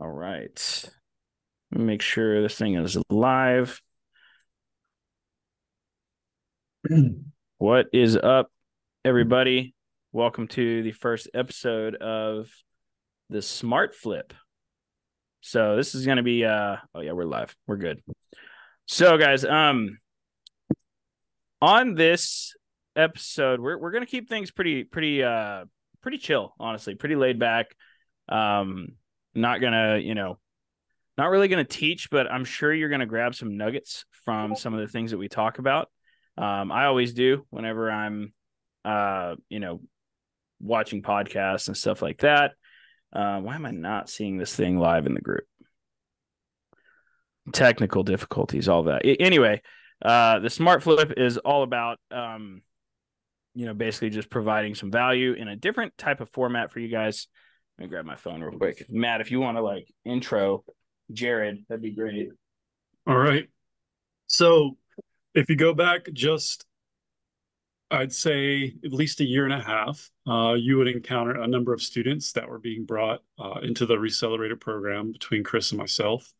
All right. Make sure this thing is live. what is up, everybody? Welcome to the first episode of the Smart Flip. So this is gonna be uh oh yeah, we're live. We're good. So guys, um on this episode, we're we're gonna keep things pretty pretty uh pretty chill, honestly, pretty laid back. Um not gonna, you know, not really gonna teach, but I'm sure you're gonna grab some nuggets from some of the things that we talk about. Um, I always do whenever I'm uh, you know, watching podcasts and stuff like that. Uh, why am I not seeing this thing live in the group? Technical difficulties, all that. I- anyway, uh, the smart flip is all about, um, you know, basically just providing some value in a different type of format for you guys. Let me grab my phone real quick. Matt, if you want to like intro Jared, that'd be great. All right. So if you go back just, I'd say at least a year and a half, uh, you would encounter a number of students that were being brought uh, into the Resellerator program between Chris and myself.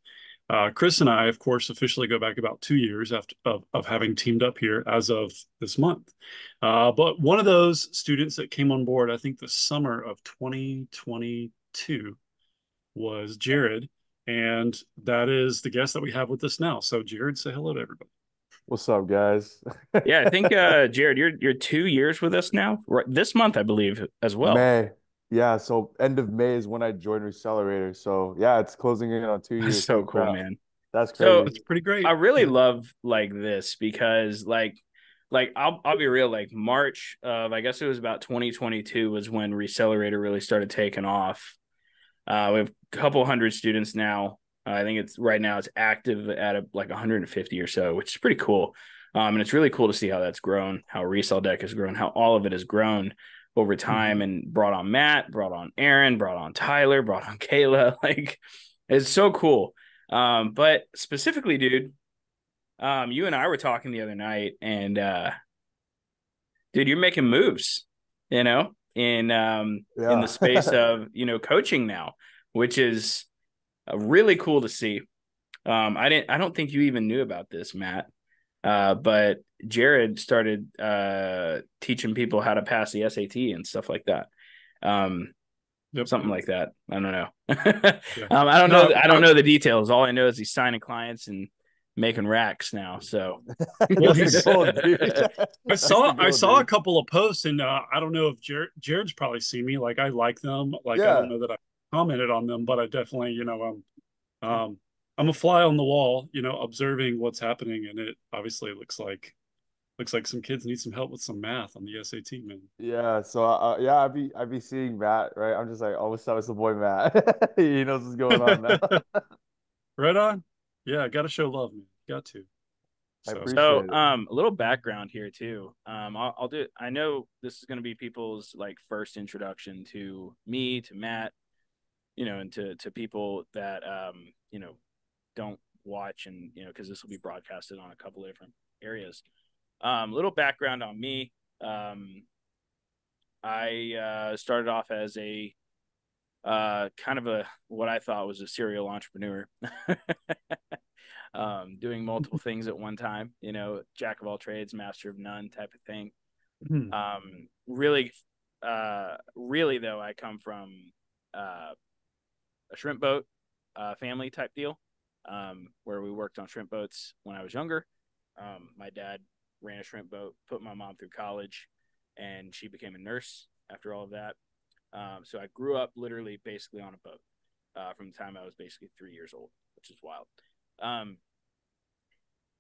Uh, Chris and I, of course, officially go back about two years after of, of having teamed up here as of this month. Uh, but one of those students that came on board, I think the summer of 2022, was Jared. And that is the guest that we have with us now. So, Jared, say hello to everybody. What's up, guys? Yeah, I think uh, Jared, you're you're two years with us now, right? This month, I believe, as well. May. Yeah, so end of May is when I joined Resellerator. So yeah, it's closing in on two years. That's so cool, Wow. man. That's So- It's pretty great. I really love like this because like like I'll I'll be real like March of I guess it was about 2022 was when Resellerator really started taking off. Uh we have a couple hundred students now. Uh, I think it's right now it's active at a, like 150 or so, which is pretty cool. Um and it's really cool to see how that's grown, how Resell Deck has grown, how all of it has grown over time and brought on Matt, brought on Aaron, brought on Tyler, brought on Kayla. Like it's so cool. Um, but specifically, dude, um, you and I were talking the other night, and uh, dude, you're making moves, you know, in um in the space of you know coaching now, which is uh, really cool to see. Um, I didn't, I don't think you even knew about this, Matt. Uh, but Jared started uh teaching people how to pass the SAT and stuff like that. Um, Yep. something like that. I don't know. Yeah. um, I don't No, know. I don't I- know the details. All I know is he's signing clients and making racks now. So Well, He's he's- gold. I saw That's I goal, saw a couple of posts and uh, I don't know if Jared Jared's probably seen me like I like them like I don't know that I commented on them but I definitely you know um um I'm a fly on the wall you know observing what's happening and it obviously looks like looks like some kids need some help with some math on the SAT man Yeah, so uh, yeah, I'd be I'd be seeing Matt, right? I'm just like, oh, what's up? It's the boy Matt. He knows what's going on now. right on yeah got to show love man got to I So- appreciate So, um, a little background here too. Um, I'll, I'll do. I know this is going to be people's like first introduction to me, to Matt, you know, and to to people that um, you know, don't watch and you know, because this will be broadcasted on a couple of different areas. Um, little background on me. Um, I uh, started off as a uh, kind of a what I thought was a serial entrepreneur. um, doing multiple things at one time, you know, jack of all trades, master of none type of thing. Hmm. Um, really, uh, really though, I come from uh, a shrimp boat uh, family type deal, um, where we worked on shrimp boats when I was younger. Um, my dad ran a shrimp boat, put my mom through college, and she became a nurse after all of that. Um, so I grew up literally basically on a boat uh, from the time I was basically three years old, which is wild. Um,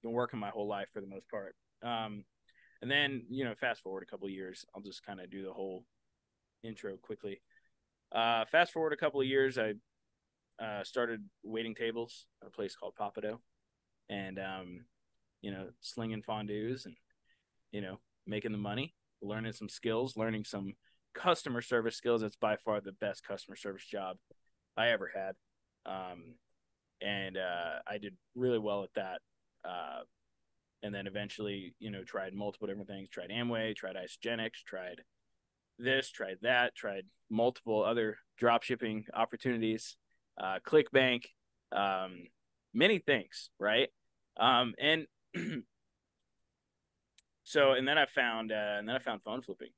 been working my whole life for the most part. Um, and then you know, fast forward a couple years, I'll just kind of do the whole intro quickly. Uh, fast forward a couple of years, I uh, started waiting tables at a place called Pappadeaux, and um, you know, slinging fondues and you know, making the money, learning some skills, learning some customer service skills. It's by far the best customer service job I ever had. Um, and uh, I did really well at that. Uh, and then eventually, you know, tried multiple different things. Tried Amway, tried Isagenix, tried this, tried that, tried multiple other drop shipping opportunities. Uh, ClickBank, um, many things, right? Um, and so, and then I found, uh, and then I found phone flipping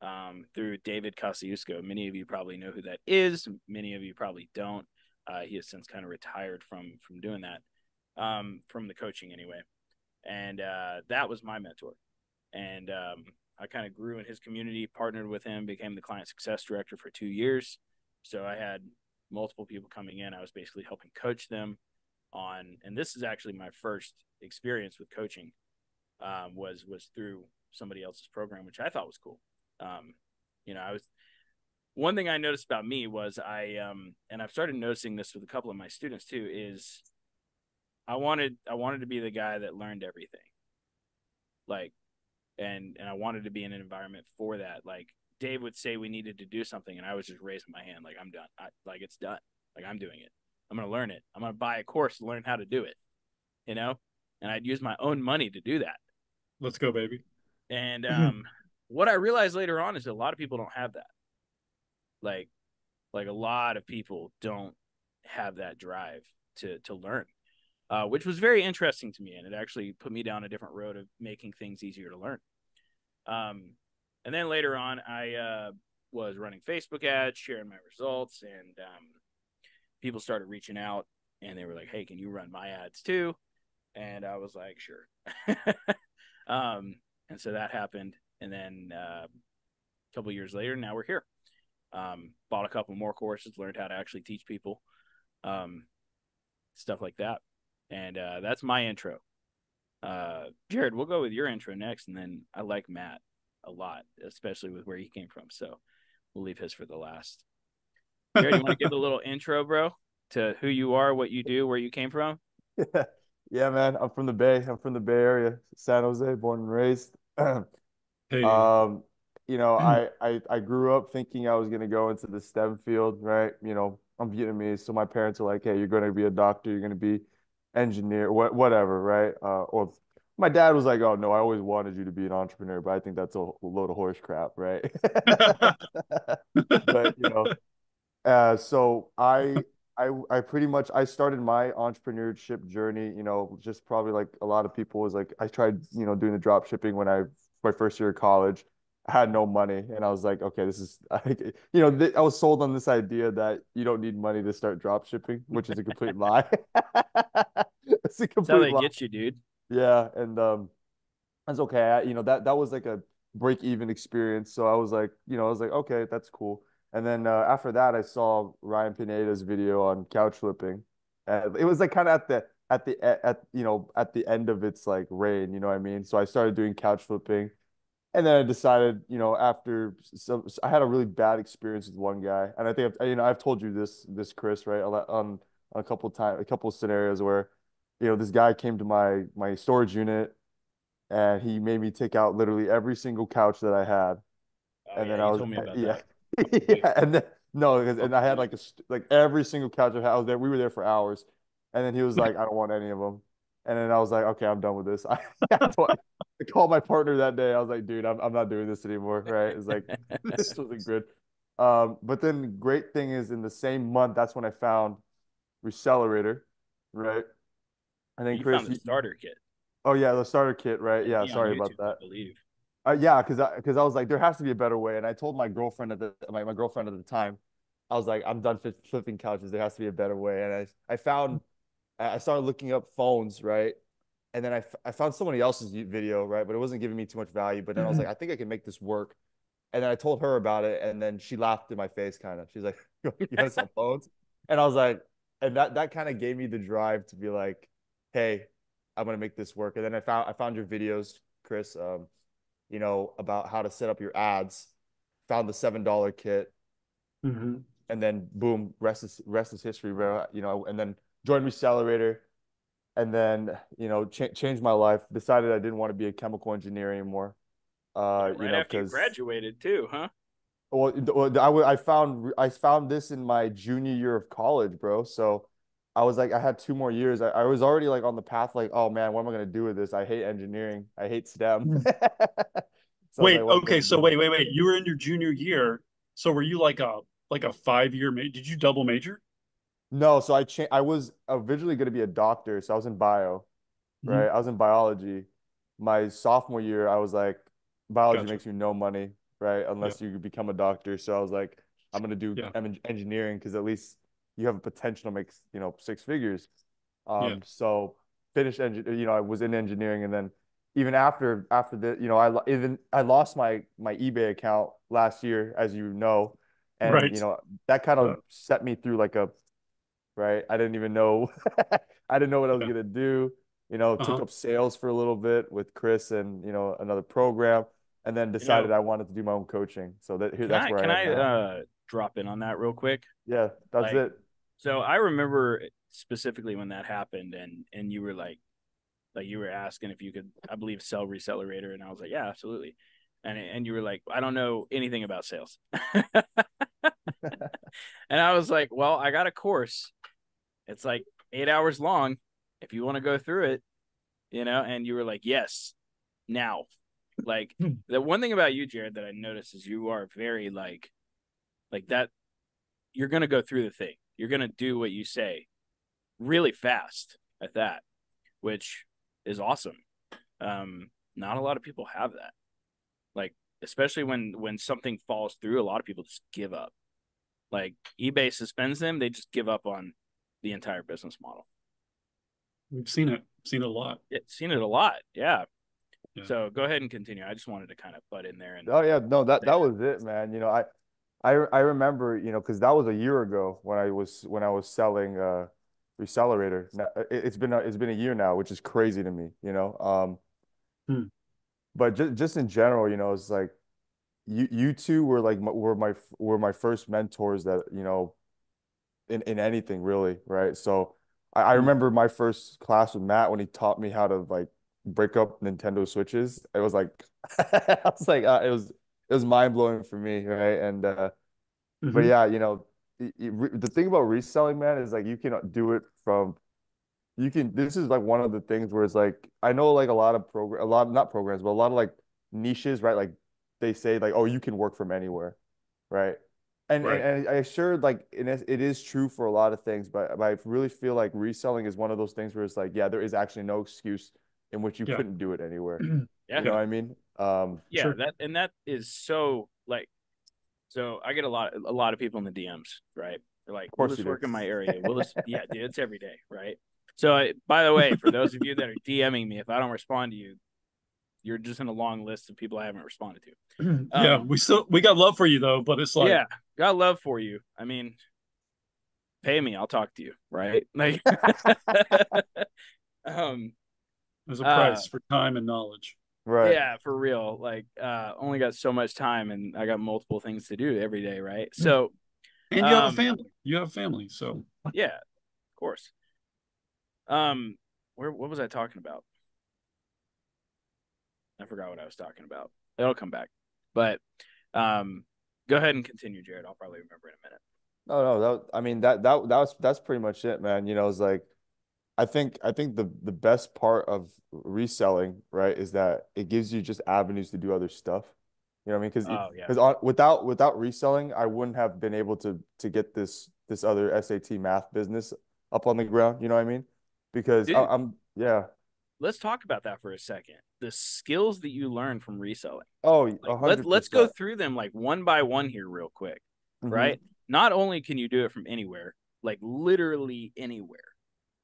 um, through David Kosciuszko. Many of you probably know who that is. Many of you probably don't. Uh, he has since kind of retired from from doing that, um, from the coaching anyway. And uh, that was my mentor. And um, I kind of grew in his community, partnered with him, became the client success director for two years. So I had multiple people coming in. I was basically helping coach them on, and this is actually my first experience with coaching. Um, was was through somebody else's program, which I thought was cool. Um, you know, I was one thing I noticed about me was I um, and I've started noticing this with a couple of my students too is I wanted I wanted to be the guy that learned everything. Like and and I wanted to be in an environment for that. Like Dave would say we needed to do something and I was just raising my hand like I'm done. I, like it's done. Like I'm doing it. I'm going to learn it. I'm going to buy a course to learn how to do it. You know? And I'd use my own money to do that. Let's go, baby. And um what I realized later on is a lot of people don't have that. Like like a lot of people don't have that drive to to learn uh, which was very interesting to me, and it actually put me down a different road of making things easier to learn. Um, and then later on, I uh, was running Facebook ads, sharing my results, and um, people started reaching out, and they were like, "Hey, can you run my ads too?" And I was like, "Sure." um, and so that happened, and then uh, a couple years later, now we're here. Um, bought a couple more courses, learned how to actually teach people, um, stuff like that. And uh, that's my intro. Uh, Jared, we'll go with your intro next, and then I like Matt a lot, especially with where he came from. So we'll leave his for the last. Jared, you want to give a little intro, bro, to who you are, what you do, where you came from? Yeah, yeah, man. I'm from the Bay. I'm from the Bay Area, San Jose, born and raised. Hey, Um, you know, I, I I grew up thinking I was gonna go into the STEM field, right? You know, I'm Vietnamese, so my parents are like, "Hey, you're gonna be a doctor, you're gonna be engineer, what whatever, right?" Uh, or my dad was like, "Oh no, I always wanted you to be an entrepreneur," but I think that's a load of horse crap, right? But you know, uh, so I I I pretty much I started my entrepreneurship journey, you know, just probably like a lot of people was like I tried, you know, doing the drop shipping when I my first year of college. I had no money, and I was like, okay, this is, I, you know, th- I was sold on this idea that you don't need money to start drop shipping, which is a complete lie. it's a complete That's how they lie. get you, dude. Yeah, and um, that's okay. I, you know, that that was like a break even experience. So I was like, you know, I was like, okay, that's cool. And then uh, after that, I saw Ryan Pineda's video on couch flipping. And it was like kind of at the at the at, you know at the end of its like reign, you know what I mean? So I started doing couch flipping. And then I decided, you know, after some, I had a really bad experience with one guy, and I think I've, you know I've told you this, this Chris, right? On on a couple of time, a couple scenarios where, you know, this guy came to my my storage unit, and he made me take out literally every single couch that I had, Oh, and yeah, then I was told me about yeah, yeah, and then no, and I had like a like every single couch I had. I was there. We were there for hours, and then he was like, "I don't want any of them." And then I was like, "Okay, I'm done with this." I, I called my partner that day. I was like, "Dude, I'm I'm not doing this anymore." Right? It's like this wasn't good. Um, but then the great thing is, in the same month, that's when I found Resellerator, right? And then you Chris, found the starter kit. oh yeah, the starter kit, right? Yeah, on sorry about that. I believe. Uh, yeah, because I because I was like, there has to be a better way, and I told my girlfriend at the my, my girlfriend at the time, I was like, I'm done flip, flipping couches. There has to be a better way, and I I found I started looking up phones, right, and then I, f- I found somebody else's video, right, but it wasn't giving me too much value. But then I was like, I think I can make this work, and then I told her about it, and then she laughed in my face, kind of. She's like, you want to sell phones, and I was like, and that that kind of gave me the drive to be like, hey, I'm gonna make this work. And then I found I found your videos, Chris. Um, you know, about how to set up your ads, found the seven dollar kit, mhm. and then boom, rest is rest is history, bro. You know, and then joined Resellerator, and then you know, ch- changed my life. Decided I didn't want to be a chemical engineer anymore. Uh, you right know, after you graduated too, huh? well, th- well, I, w- I found I found this in my junior year of college, bro. So I was like, I had two more years. I, I was already like on the path, like, oh man, what am I gonna do with this? I hate engineering. I hate STEM. So Wait, like, what am I okay, so wait, wait, wait. You were in your junior year. So were you like a like a five year major? Did you double major? No, so I changed. I was originally going to be a doctor, so I was in bio, Mhm. right? I was in biology. My sophomore year, I was like, biology Gotcha. makes you no money, right? Unless you become a doctor. So I was like, I'm gonna do Yeah. engineering because at least you have a potential to make, you know, six figures. Um, Yeah. so finished engineer, you know, I was in engineering, and then even after after the, you know, I even I lost my my eBay account last year, as you know, and Right. you know that kind of Yeah. set me through like a right? I didn't even know I didn't know what I was Yeah. gonna do. You know, took Uh-huh. up sales for a little bit with Chris and you know another program, and then decided I wanted to do my own coaching. So that here that's I where can I I uh drop in on that real quick? Yeah, that's like- it. So I remember specifically when that happened, and and you were like, like you were asking if you could, I believe, sell Resellerator, and I was like, yeah, absolutely. And and you were like, I don't know anything about sales. and I was like, well, I got a course. It's like eight hours long. If you want to go through it, you know. And you were like, yes, now. Like Hmm. the one thing about you, Jared, that I noticed is you are very like, like that. You're gonna go through the thing. You're gonna do what you say, really fast at that, which is awesome. Um, not a lot of people have that. Like, especially when when something falls through, a lot of people just give up. Like eBay suspends them, they just give up on the entire business model. We've seen it, seen it a lot. It, seen it a lot, yeah. Yeah. So go ahead and continue. I just wanted to kind of butt in there and Oh yeah, no, that that was it, man. You know, I I I remember, you know, because that was a year ago when I was when I was selling uh Resellerator. Now, it, it's been a, it's been a year now, which is crazy to me, you know. Um, Hmm. but just just in general, you know, it's like you you two were like my, were my were my first mentors that you know in in anything really, right? So I, I Hmm. remember my first class with Matt when he taught me how to like break up Nintendo Switches. It was like I was like uh, it was it was mind blowing for me, right? And uh, but Mhm. yeah, you know, it, it, the thing about reselling, man, is like you can do it from you can. This is like one of the things where it's like I know like a lot of program, a lot not programs, but a lot of like niches, right? Like they say like, oh, you can work from anywhere, right? And Right. and, and I sure like it is, it is true for a lot of things, but, but I really feel like reselling is one of those things where it's like, yeah, there is actually no excuse in which you Yeah. couldn't do it anywhere. yeah. You know what I mean? Um, yeah Sure. that and that is so like so i get a lot a lot of people in the dms right they're like will course this you do. work in my area will this yeah dude it's every day right so I, by the way for those of you that are dming me if i don't respond to you you're just in a long list of people i haven't responded to yeah, Um, we still we got love for you though, but it's like yeah got love for you i mean pay me i'll talk to you right like um there's a uh, price for time and knowledge. Right. Yeah, for real. Like, uh, only got so much time, and I got multiple things to do every day, right? So, And you have Um, a family. You have a family, so yeah, of course. Um, where what was I talking about? I forgot what I was talking about. It'll come back, but um, go ahead and continue, Jared. I'll probably remember in a minute. No, no, that I mean that that that was that's pretty much it, man. You know, it's like I think I think the the best part of reselling, right, is that it gives you just avenues to do other stuff. You know what I mean? Because Oh yeah, because without without reselling, I wouldn't have been able to to get this this other SAT math business up on the ground. You know what I mean? Because Dude. I, I'm yeah. let's talk about that for a second. The skills that you learn from reselling. Oh, Like, let's let's go through them like one by one here, real quick. Mhm. right? Not only can you do it from anywhere, like literally anywhere.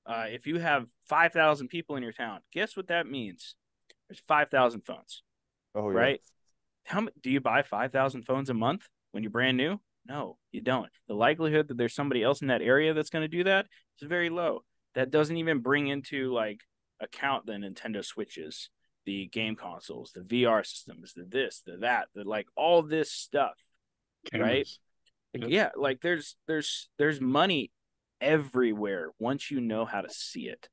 Uh, if you have 5,000 people in your town, guess what that means? There's 5,000 phones, Oh yeah. right? How do you buy 5,000 phones a month when you're brand new? No, you don't. The likelihood that there's somebody else in that area that's going to do that is very low. That doesn't even bring into like account the Nintendo Switches, the game consoles, the VR systems, the this, the that, the like all this stuff. cameras. Like, Yep. yeah, like there's there's there's money everywhere once you know how to see it.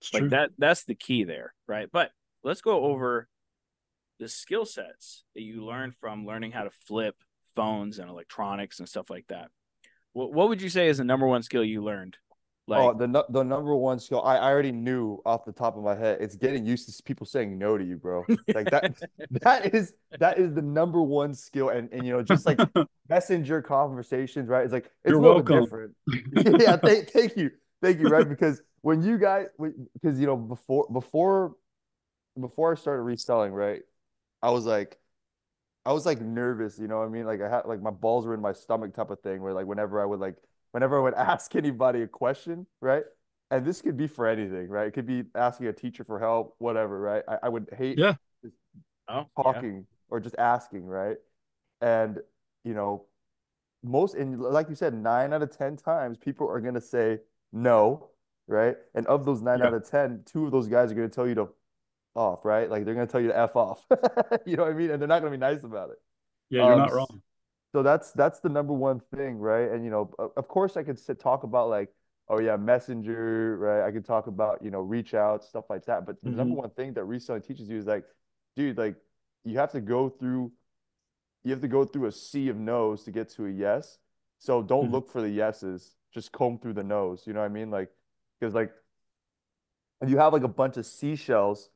It's Like true. that that's the key there, right? But let's go over the skill sets that you learn from learning how to flip phones and electronics and stuff like that. What what would you say is the number one skill you learned Oh, like, oh, the the number one skill I, I already knew off the top of my head. It's getting used to people saying no to you, bro. Like that that is that is the number one skill, and and you know just like messenger conversations, right? It's like it's You're a little welcome. different. yeah, thank thank you, thank you, right? Because when you guys, because you know before before before I started reselling, right, I was like. I was like nervous, you know what I mean? Like I had like my balls were in my stomach type of thing where like whenever I would like whenever I would ask anybody a question, right? And this could be for anything, right? It could be asking a teacher for help, whatever, right? I, I would hate Yeah. just oh, yeah. talking or just asking, right? And you know, most and like you said, nine out of ten times people are gonna say no, right? And of those nine Yeah. out of ten, two of those guys are gonna tell you to off, right? Like they're gonna tell you to f off. you know what I mean? And they're not gonna be nice about it. Yeah, you're Um, not wrong. So that's that's the number one thing, right? And you know, of course, I could sit talk about like, oh yeah, messenger, right? I could talk about you know, reach out, stuff like that. But the number one thing that reselling teaches you is like, dude, like you have to go through, you have to go through a sea of no's to get to a yes. So don't Mhm. look for the yeses, just comb through the no's. You know what I mean? Like, because like, if you have like a bunch of seashells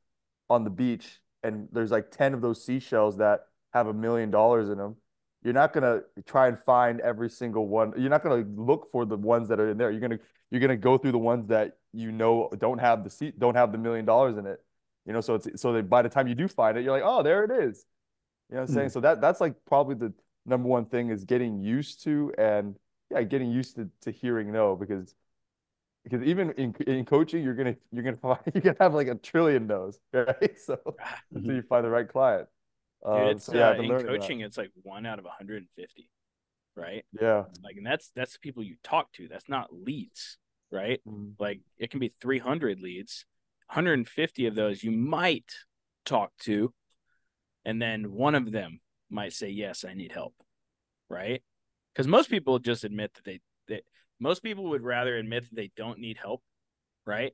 on the beach, and there's like ten of those seashells that have a million dollars in them you're not gonna try and find every single one. You're not gonna look for the ones that are in there. You're gonna you're gonna go through the ones that you know don't have the seat, don't have the million dollars in it. You know, so it's so that by the time you do find it, you're like, oh, there it is. You know what I'm saying? Hmm. So that that's like probably the number one thing is getting used to and yeah, getting used to to hearing no because because even in in coaching, you're gonna you're gonna find you're gonna have like a trillion no's, right? So ah, until mm-hmm. you find the right client. Dude, Um, it's so yeah, uh, in coaching, it's like one out of 150, right? Yeah. Like, and that's that's the people you talk to. That's not leads, right? Mm. Like, it can be 300 leads, 150 of those you might talk to, and then one of them might say, "Yes, I need help," right? Because most people just admit that they that most people would rather admit that they don't need help, right,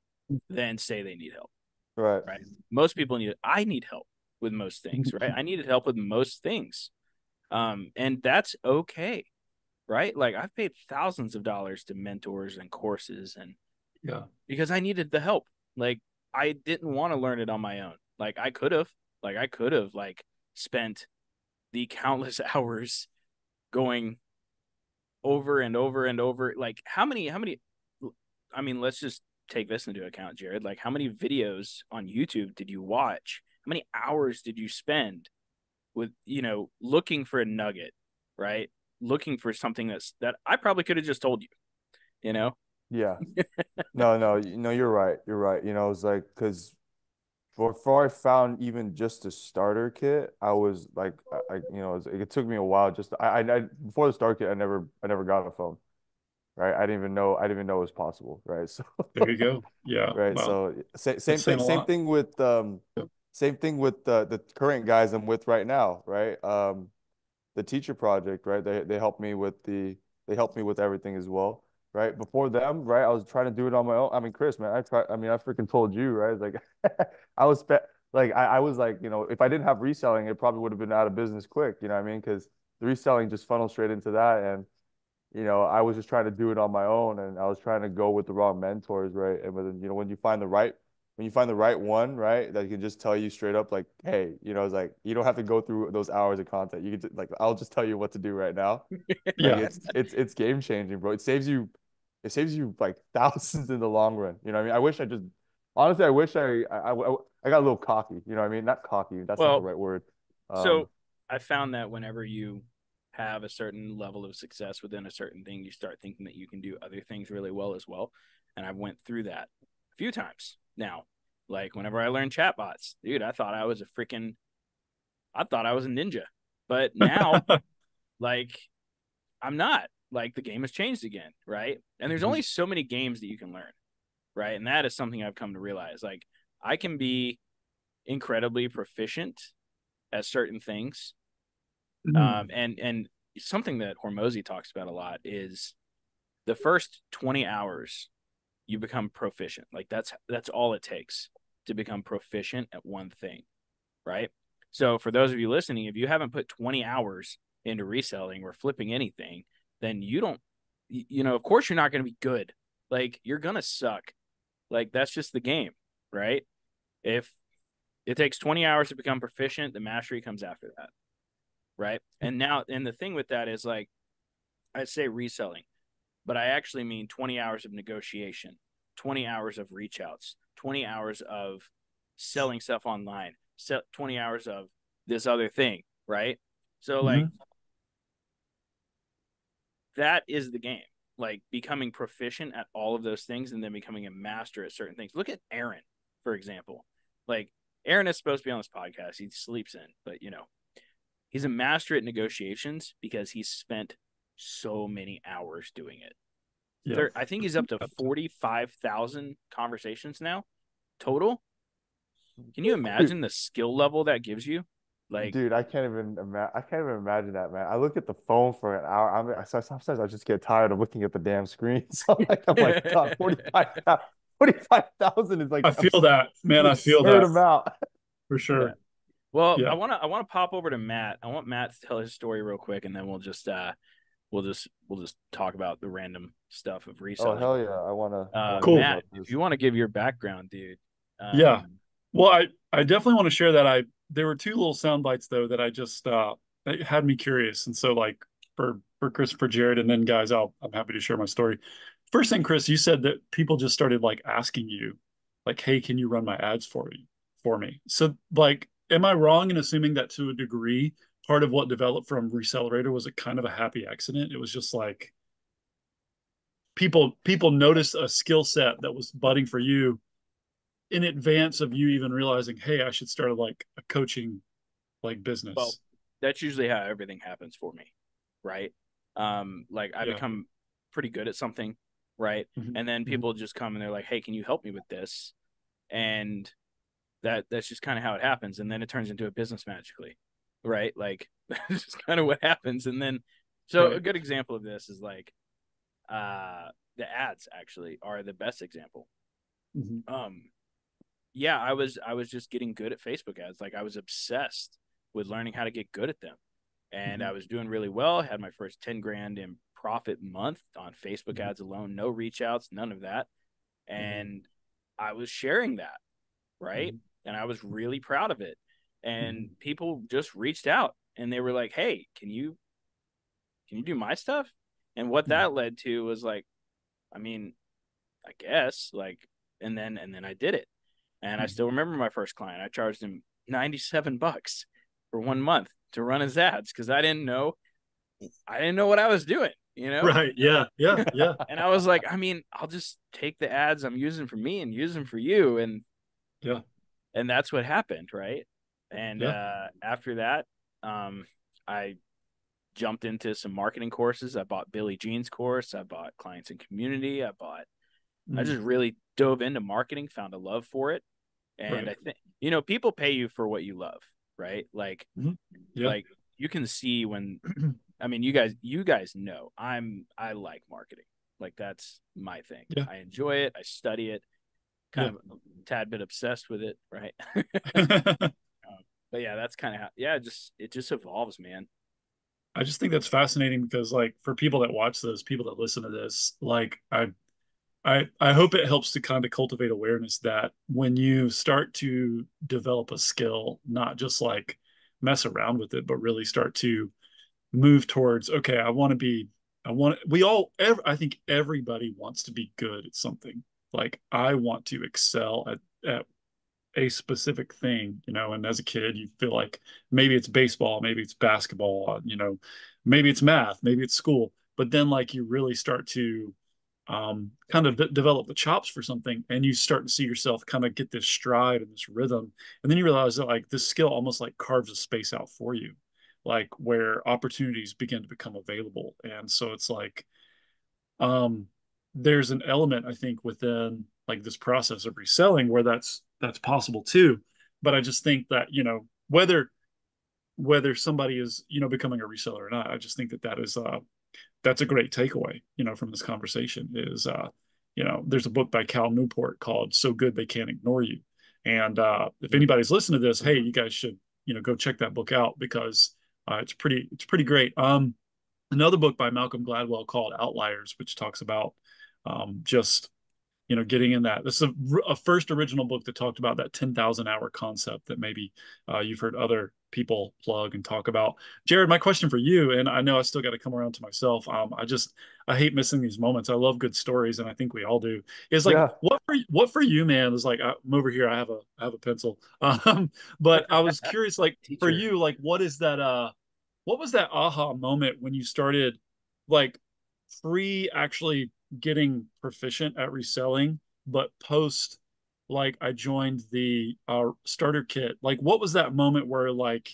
than say they need help. Right. Right. Most people need I need help with most things, right? I needed help with most things. Um, and that's okay. Right. Like I've paid thousands of dollars to mentors and courses and Yeah. because I needed the help. Like I didn't want to learn it on my own. Like I could have. Like I could have like spent the countless hours going over and over and over. Like how many how many I mean, let's just take this into account, Jared. Like how many videos on YouTube did you watch? How many hours did you spend with, you know, looking for a nugget, right? Looking for something that's that I probably could have just told you, you know? Yeah. No, no, you- no, you're right. You're right. You know, it's like because before I found even just a starter kit, I was like, I, I- you know, it, it took me a while. Just I, I, I, before the starter kit, I never, I never got a phone. Right. I didn't even know, I didn't even know it was possible. Right. So, There you go. Yeah. right. Wow. So same, same saying thing, same thing with, um, Yep. Same thing with the the current guys I'm with right now. Right. Um, the teacher project. Right. They they helped me with the, they helped me with everything as well right? Before them, right? I was trying to do it on my own. I mean, Chris, man, I tried. I mean, I freaking told you, right? Like I was like, I, I was like, you know, if I didn't have reselling, it probably would have been out of business quick. You know what I mean? Because the reselling just funneled straight into that, and you know, I was just trying to do it on my own, and I was trying to go with the wrong mentors, right? And when you know, when you find the right when you find the right one, right, that can just tell you straight up, like, hey, you know, it's like you don't have to go through those hours of content. You can just, like, I'll just tell you what to do right now. Like, Yeah. it's it's it's game changing, bro. It saves you, it saves you like thousands in the long run. You know what I mean? I wish I just honestly, I wish I I I, I got a little cocky. You know what I mean? Not cocky. That's not the right word. Um, so I found that whenever you have a certain level of success within a certain thing, you start thinking that you can do other things really well as well. And I went through that a few times now. Like whenever I learned chatbots, dude, I thought I was a freaking, I thought I was a ninja. But now, like, I'm not. Like the game has changed again, right? And there's Mhm. only so many games that you can learn, right? And that is something I've come to realize. Like I can be incredibly proficient at certain things Mm-hmm. um, and and something that Hormozi talks about a lot is the first 20 hours you become proficient. Like that's that's all it takes to become proficient at one thing, right? So for those of you listening, if you haven't put 20 hours into reselling or flipping anything, then you don't you know, of course you're not going to be good. like you're gonna suck. Like that's just the game, right? If it takes 20 hours to become proficient, the mastery comes after that. Right. And now, and the thing with that is like, I say reselling, but I actually mean 20 hours of negotiation, 20 hours of reach outs, 20 hours of selling stuff online, 20 hours of this other thing. Right. So, mm-hmm. like, that is the game like becoming proficient at all of those things and then becoming a master at certain things. Look at Aaron, for example. Like Aaron is supposed to be on this podcast. He sleeps in, but you know, he's a master at negotiations because he spent so many hours doing it. Yeah. There, I think he's up to 45,000 conversations now total. Can you imagine the skill level that gives you? Like, dude, I can't even imagine. I can't even imagine that, man. I look at the phone for an hour. I mean, sometimes I just get tired of looking at the damn screen. So I'm like, I'm like God, 45,000 45, is like. I feel that, man. I feel that amount for sure. Yeah. Well, yeah. I want to I want to pop over to Matt. I want Matt to tell his story real quick, and then we'll just uh we'll just we'll just talk about the random stuff of reselling. Oh hell yeah, I want to. Uh, cool. Matt, if you want to give your background, dude. Um, yeah. Well, I I definitely want to share that. I there were two little sound bites though that I just uh had me curious, and so like for for Chris for Jared, and then guys, I'll I'm happy to share my story. First thing, Chris, you said that people just started like asking you, like, "Hey, can you run my ads for me?" For me. So, like, am I wrong in assuming that to a degree, part of what developed from Resellerator was a kind of a happy accident? It was just like people people noticed a skill set that was budding for you in advance of you even realizing, "Hey, I should start like a coaching like business." Well, that's usually how everything happens for me, right? Um, like I yeah. become pretty good at something right? Mm-hmm. And then mm-hmm. people just come and they're like, "Hey, can you help me with this?" And that that's just kind of how it happens, and then it turns into a business magically, right? Like that's just kind of what happens. And then, so right. a good example of this is like, uh, the ads actually are the best example. Mm-hmm. Um, yeah, I was I was just getting good at Facebook ads. Like I was obsessed with learning how to get good at them, and mm-hmm. I was doing really well. Had my first ten grand in profit month on Facebook mm-hmm. ads alone, no reach outs, none of that. Mm-hmm. And. I was sharing that, right? Mm-hmm. And I was really proud of it. And mm-hmm. people just reached out and they were like, "Hey, can you can you do my stuff?" And what mm-hmm. that led to was like I mean, I guess like and then and then I did it. And I still remember my first client. I charged him 97 bucks for one month to run his ads because I didn't know I didn't know what I was doing you know? Right. Yeah. Yeah. Yeah. and I was like, I mean, I'll just take the ads I'm using for me and use them for you. And yeah. And that's what happened. Right. And yeah. uh, after that, um, I jumped into some marketing courses. I bought Billy Gene's course. I bought clients and community. I bought, mm. I just really dove into marketing, found a love for it. And right. I think, you know, people pay you for what you love. Right. Like, mm-hmm. yeah. like you can see when I mean, you guys, you guys know I'm I like marketing. Like that's my thing. Yeah. I enjoy it. I study it. Kind yeah. of a tad bit obsessed with it, right? but yeah, that's kind of how. Yeah, just it just evolves, man. I just think that's fascinating because, like, for people that watch this, people that listen to this, like, I, I, I hope it helps to kind of cultivate awareness that when you start to develop a skill, not just like mess around with it, but really start to move towards okay i want to be i want we all ev- i think everybody wants to be good at something like i want to excel at, at a specific thing you know and as a kid you feel like maybe it's baseball maybe it's basketball you know maybe it's math maybe it's school but then like you really start to um, kind of develop the chops for something and you start to see yourself kind of get this stride and this rhythm and then you realize that like this skill almost like carves a space out for you like where opportunities begin to become available and so it's like um there's an element i think within like this process of reselling where that's that's possible too. But i just think that you know whether whether somebody is you know becoming a reseller or not i just think that that is uh that's a great takeaway you know from this conversation is uh you know there's a book by cal newport called so good they can't ignore you. And uh if anybody's listening to this hey you guys should you know go check that book out because uh, it's pretty it's pretty great. Um, another book by Malcolm Gladwell called Outliers, which talks about um, just you know getting in that. This is a, a, first original book that talked about that 10,000 hour concept that maybe uh, you've heard other people plug and talk about. Jared my question for you and i know i still got to come around to myself um, i just i hate missing these moments. I love good stories and i think we all do. Is like yeah. what for what for you man is like i'm over here i have a i have a pencil. Um, but i was curious like for you like what is that uh what was that aha moment when you started like free actually getting proficient at reselling, but post like I joined the uh, starter kit, like what was that moment where like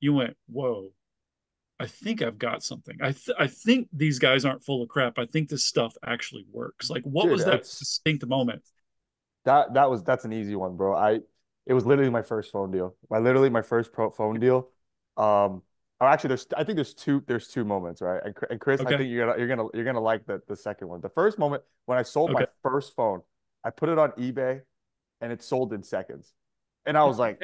you went, whoa, I think I've got something. I th- I think these guys aren't full of crap. I think this stuff actually works. Like what Dude, was that distinct moment? That that was that's an easy one, bro. I it was literally my first phone deal. My literally my first pro phone deal. Um Oh, actually, there's I think there's two there's two moments, right? And, and Chris, okay. I think you're gonna you're gonna you're gonna like the the second one. The first moment when I sold okay. my first phone, I put it on eBay, and it sold in seconds, and I was like,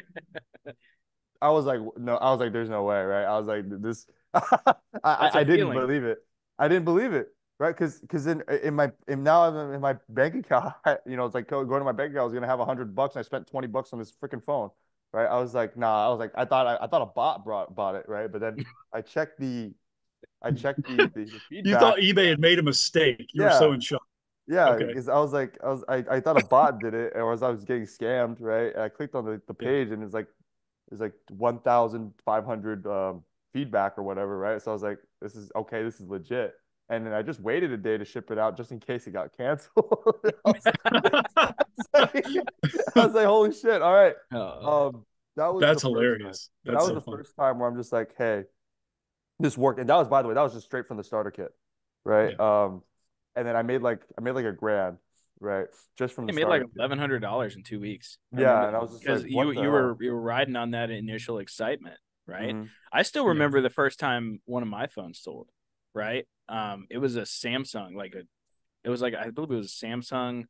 I was like, no, I was like, there's no way, right? I was like, this, I, I, didn't believe it. I didn't believe it, right? Because because in in my in now I'm in my bank account, you know, it's like going to my bank account, I was gonna have a hundred bucks, and I spent twenty bucks on this freaking phone right? I was like, nah. I was like, I thought I, I thought a bot brought bought it, right? But then I checked the, I checked the, the, the You thought eBay had made a mistake. You yeah. were so in shock. Yeah, okay. because I was like, I was, I, I thought a bot did it, or as I was getting scammed, right? And I clicked on the, the page, yeah. and it's like, it's like one thousand five hundred um, feedback or whatever, right? So I was like, this is okay, this is legit. And then I just waited a day to ship it out just in case it got canceled. I, was like, I was like, holy shit! All right, oh. um, that was that's hilarious. That's that was so the fun. first time where I'm just like, hey, this worked. And that was, by the way, that was just straight from the starter kit, right? Yeah. Um, and then I made like I made like a grand, right? Just from the I made like eleven hundred dollars in two weeks. Yeah, and I was because like, you you were you were riding on that initial excitement, right? Mm-hmm. I still remember yeah. the first time one of my phones sold, right? Um, it was a Samsung, like a, it was like I believe it was a Samsung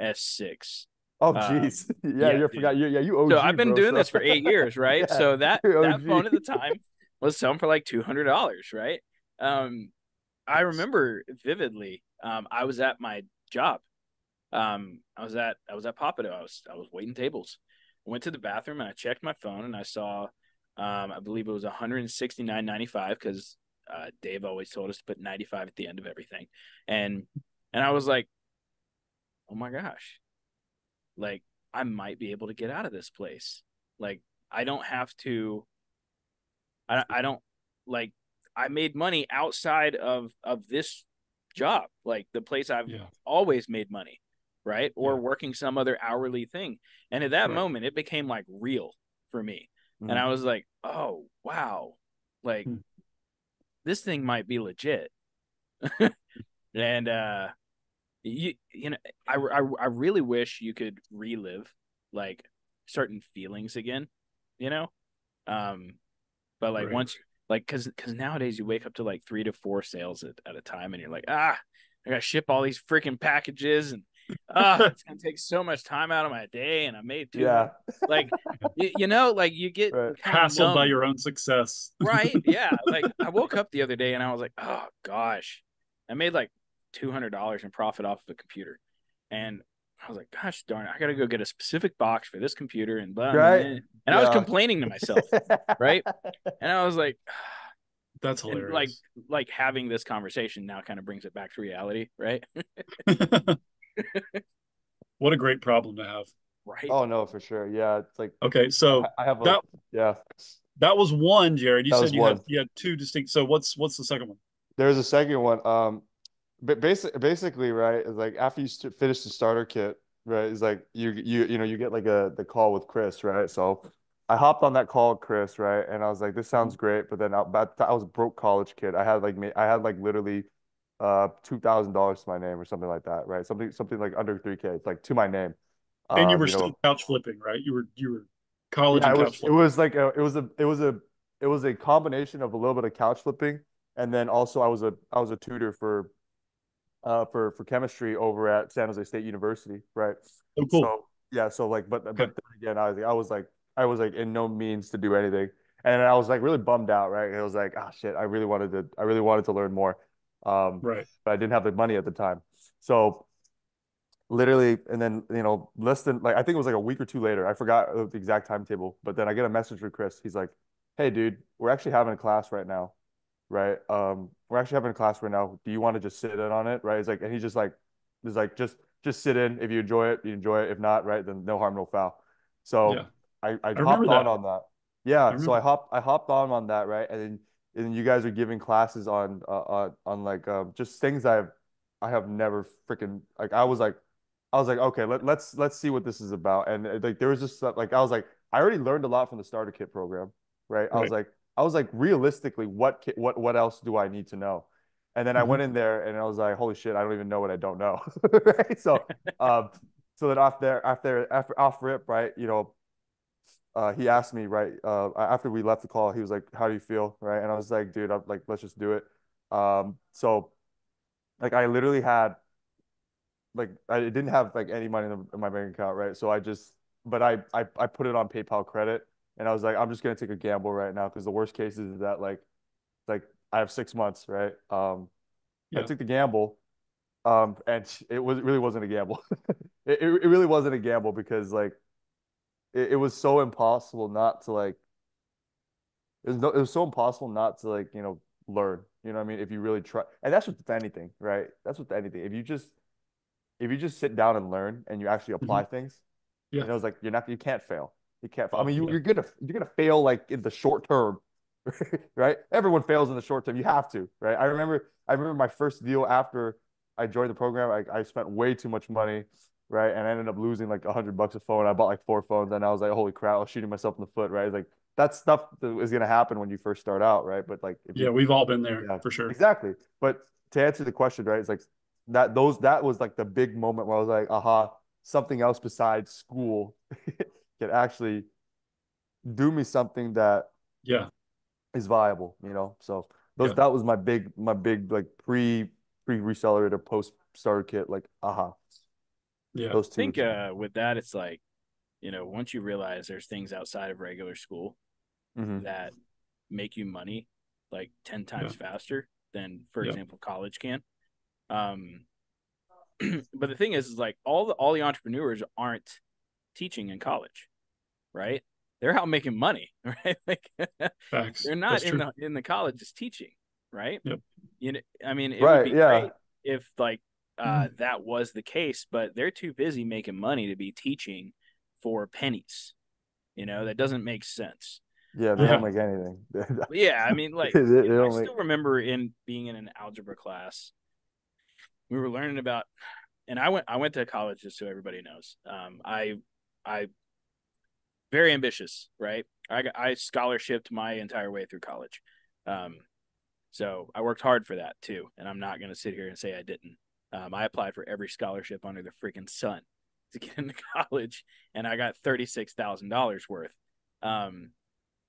S6. Oh jeez, um, yeah, yeah, you forgot. You, yeah, you. OG, so I've been bro, doing so. this for eight years, right? yeah, so that that phone at the time was selling for like two hundred dollars, right? Um, I remember vividly. Um, I was at my job. Um, I was at I was at Pappadeaux. I was I was waiting tables. I went to the bathroom and I checked my phone and I saw, um, I believe it was one hundred and sixty nine ninety five because uh, Dave always told us to put 95 at the end of everything. And and I was like, "Oh my gosh. Like I might be able to get out of this place. Like I don't have to I I don't like I made money outside of of this job, like the place I've yeah. always made money, right? Or yeah. working some other hourly thing. And at that right. moment it became like real for me. Mm-hmm. And I was like, "Oh, wow." Like mm this thing might be legit. and uh you you know I, I I really wish you could relive like certain feelings again, you know? Um but like right. once like cuz cuz nowadays you wake up to like 3 to 4 sales at, at a time and you're like, "Ah, I got to ship all these freaking packages and oh, it's gonna take so much time out of my day, and I made too. Yeah, like you, you, know, like you get right. hassled by your own success, right? Yeah, like I woke up the other day and I was like, oh gosh, I made like two hundred dollars in profit off of a computer, and I was like, gosh darn it, I gotta go get a specific box for this computer and blah. Right? And, yeah. I was complaining to myself, right? And I was like. That's hilarious. And like like having this conversation now kind of brings it back to reality, right? what a great problem to have. Right. Oh no, for sure. Yeah, it's like okay. So I, have a, that. Yeah, that was one, Jared. You that said you one. had you had two distinct. So what's what's the second one? There's a second one. Um, but basic, basically, right, is like after you st- finish the starter kit, right, is like you you you know you get like a the call with Chris, right? So I hopped on that call with Chris, right, and I was like, this sounds great, but then I, I was a broke college kid. I had like me, I had like literally uh two thousand dollars to my name or something like that, right? Something something like under three k, like to my name. And um, you were you still know, couch flipping, right? You were you were college. Yeah, it was, it was like a, it was a it was a it was a combination of a little bit of couch flipping, and then also I was a I was a tutor for uh for for chemistry over at San Jose State University, right? Oh, cool. So yeah, so like, but but again, I was I was like I was like in no means to do anything, and I was like really bummed out, right? And I was like, ah, oh, shit, I really wanted to I really wanted to learn more. Um, right. But I didn't have the money at the time. So literally, and then you know, less than like I think it was like a week or two later. I forgot the exact timetable, but then I get a message from Chris. He's like, "Hey, dude, we're actually having a class right now, right? Um, we're actually having a class right now. Do you want to just sit in on it, right?" He's like, and he's just like, he's like, just just sit in. If you enjoy it, you enjoy it. If not, right, then no harm, no foul. So Yeah. I I, I hopped on that. on that. Yeah, I so I hopped I hopped on on that, right? And then and then you guys are giving classes on uh, on on like um just things I've I have never freaking like I was like I was like okay let let's let's see what this is about and uh, like there was just like I was like I already learned a lot from the starter kit program right I was like I was like realistically what what what else do I need to know and then I Mhm. went in there and I was like holy shit I don't even know what I don't know right so um so then off there after after off rip right you know uh, he asked me right uh, after we left the call. He was like, "How do you feel?" Right, and I was like, "Dude, I'm like, let's just do it." Um, so like I literally had like I didn't have like any money in, the, in my bank account, right? So I just, but I, I I put it on PayPal credit, and I was like, I'm just gonna take a gamble right now because the worst case is that like like I have six months, right? Um, I took the gamble, um, and it was it really wasn't a gamble. it, it really wasn't a gamble because like it, it was so impossible not to like it was no, it was so impossible not to like you know learn. You know what I mean? If you really try, and that's with anything, right? That's with anything. If you just if you just sit down and learn and you actually apply things, Yeah. you know, it's like you're not you can't fail. You can't. I mean, you, you're gonna you're gonna fail like in the short term, right? Everyone fails in the short term. You have to, right? I remember I remember my first deal after I joined the program. I, I spent way too much money, right? And I ended up losing like a hundred bucks a phone. I bought like four phones, and I was like, holy crap! I was shooting myself in the foot, right? It's like that stuff that is gonna happen when you first start out, right? But like, Yeah, you, we've all been there yeah, for sure. exactly. But to answer the question, right? It's like that those that was like the big moment where I was like, aha, something else besides school can actually do me something that Yeah. is viable, you know. So those Yeah. that was my big my big like pre pre reseller to post starter kit like aha Yeah. those I think uh, with that, it's like, you know, once you realize there's things outside of regular school Mhm. that make you money like 10 times faster than, for Yeah. example, college can. Um, but the thing is, is like all the all the entrepreneurs aren't teaching in college, right? They're out making money, right? Like Facts. they're not That's in true. the in the colleges teaching, right? Yep. You know, I mean, it Right, would be yeah. great if like uh that was the case, but they're too busy making money to be teaching for pennies. You know, that doesn't make sense. Yeah, they Yeah. don't make anything. Yeah, I mean, like They- you know, I don't make- still remember in being in an algebra class, we were learning about, and I went I went to college just so everybody knows. Um, I I very ambitious, right? I got, I scholarshiped my entire way through college, um, so I worked hard for that too. And I'm not going to sit here and say I didn't. Um, I applied for every scholarship under the freaking sun to get into college, and I got thirty six thousand dollars worth. Um,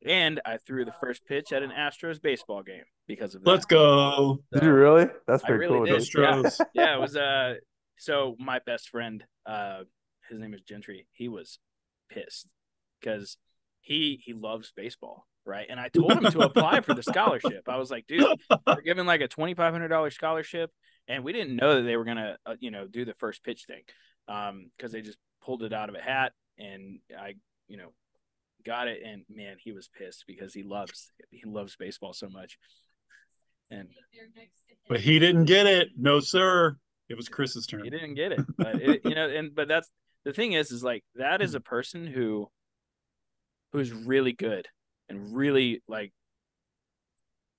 and I threw the first pitch at an Astros baseball game because of that. Let's go. Did you really? That's I pretty really cool. did. dude. Yeah. Astros. yeah, it was uh so my best friend, uh his name is Gentry, he was pissed because he he loves baseball, right? And I told him to apply for the scholarship. I was like, dude, we're giving like a twenty five hundred dollars scholarship, and we didn't know that they were gonna uh, you know do the first pitch thing, um because they just pulled it out of a hat, and I you know got it, and man, he was pissed because he loves he loves baseball so much, and But he didn't get it. No, sir. It was Chris's turn. He didn't get it, but it, you know, and but that's the thing is, is like that is a person who, who's really good and really like,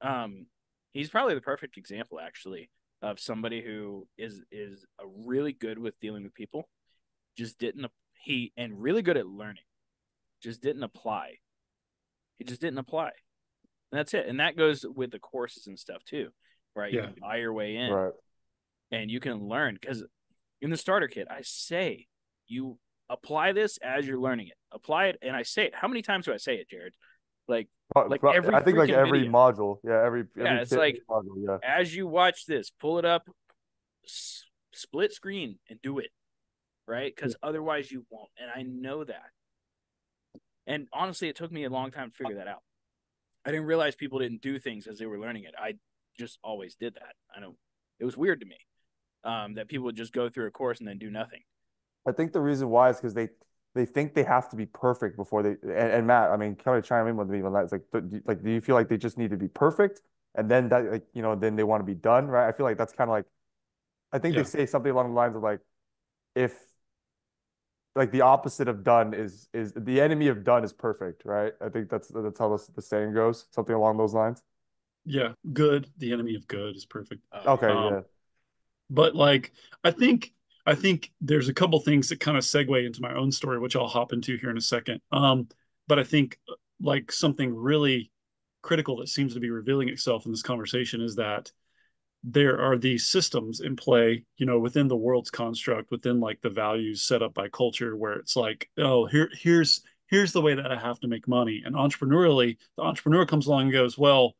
um, he's probably the perfect example actually of somebody who is is a really good with dealing with people, just didn't he and really good at learning, just didn't apply. He just didn't apply. And that's it, and that goes with the courses and stuff too, right? You Yeah. can buy your way in Right. and you can learn because in the starter kit i say you apply this as you're learning it apply it and i say it how many times do i say it jared like Like every I think like every video. module. Yeah, every, every Yeah, it's like- module. Yeah. as you watch this pull it up s- split screen and do it right because otherwise you won't and i know that and honestly it took me a long time to figure that out i didn't realize people didn't do things as they were learning it i just always did that i know it was weird to me um, that people would just go through a course and then do nothing. I think the reason why is because they they think they have to be perfect before they and, and Matt, I mean, kind of chime in with me on that. It's like, do, like, do you feel like they just need to be perfect and then that, like, you know, then they want to be done, right? I feel like that's kind of like, I think Yeah. they say something along the lines of like, if like the opposite of done is is the enemy of done is perfect, right? I think that's that's how the, the saying goes, something along those lines. Yeah, good. The enemy of good is perfect. Okay, Um, yeah. But like, I think I think there's a couple things that kind of segue into my own story, which I'll hop into here in a second. Um, but I think like something really critical that seems to be revealing itself in this conversation is that there are these systems in play, you know, within the world's construct, within like the values set up by culture, where it's like, oh, here, here's here's the way that I have to make money. And entrepreneurially, the entrepreneur comes along and goes, well,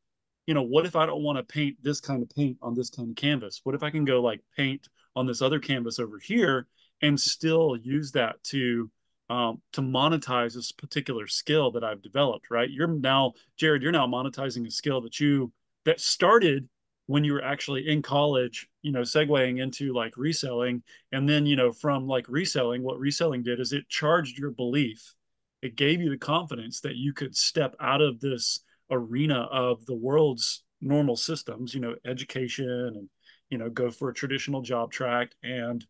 you know, what if I don't want to paint this kind of paint on this kind of canvas? What if I can go like paint on this other canvas over here and still use that to um, to monetize this particular skill that I've developed, right? You're now, Jared, you're now monetizing a skill that you that started when you were actually in college, you know, segueing into like reselling. And then, you know, from like reselling, what reselling did is it charged your belief. It gave you the confidence that you could step out of this arena of the world's normal systems, you know, education and, you know, go for a traditional job track and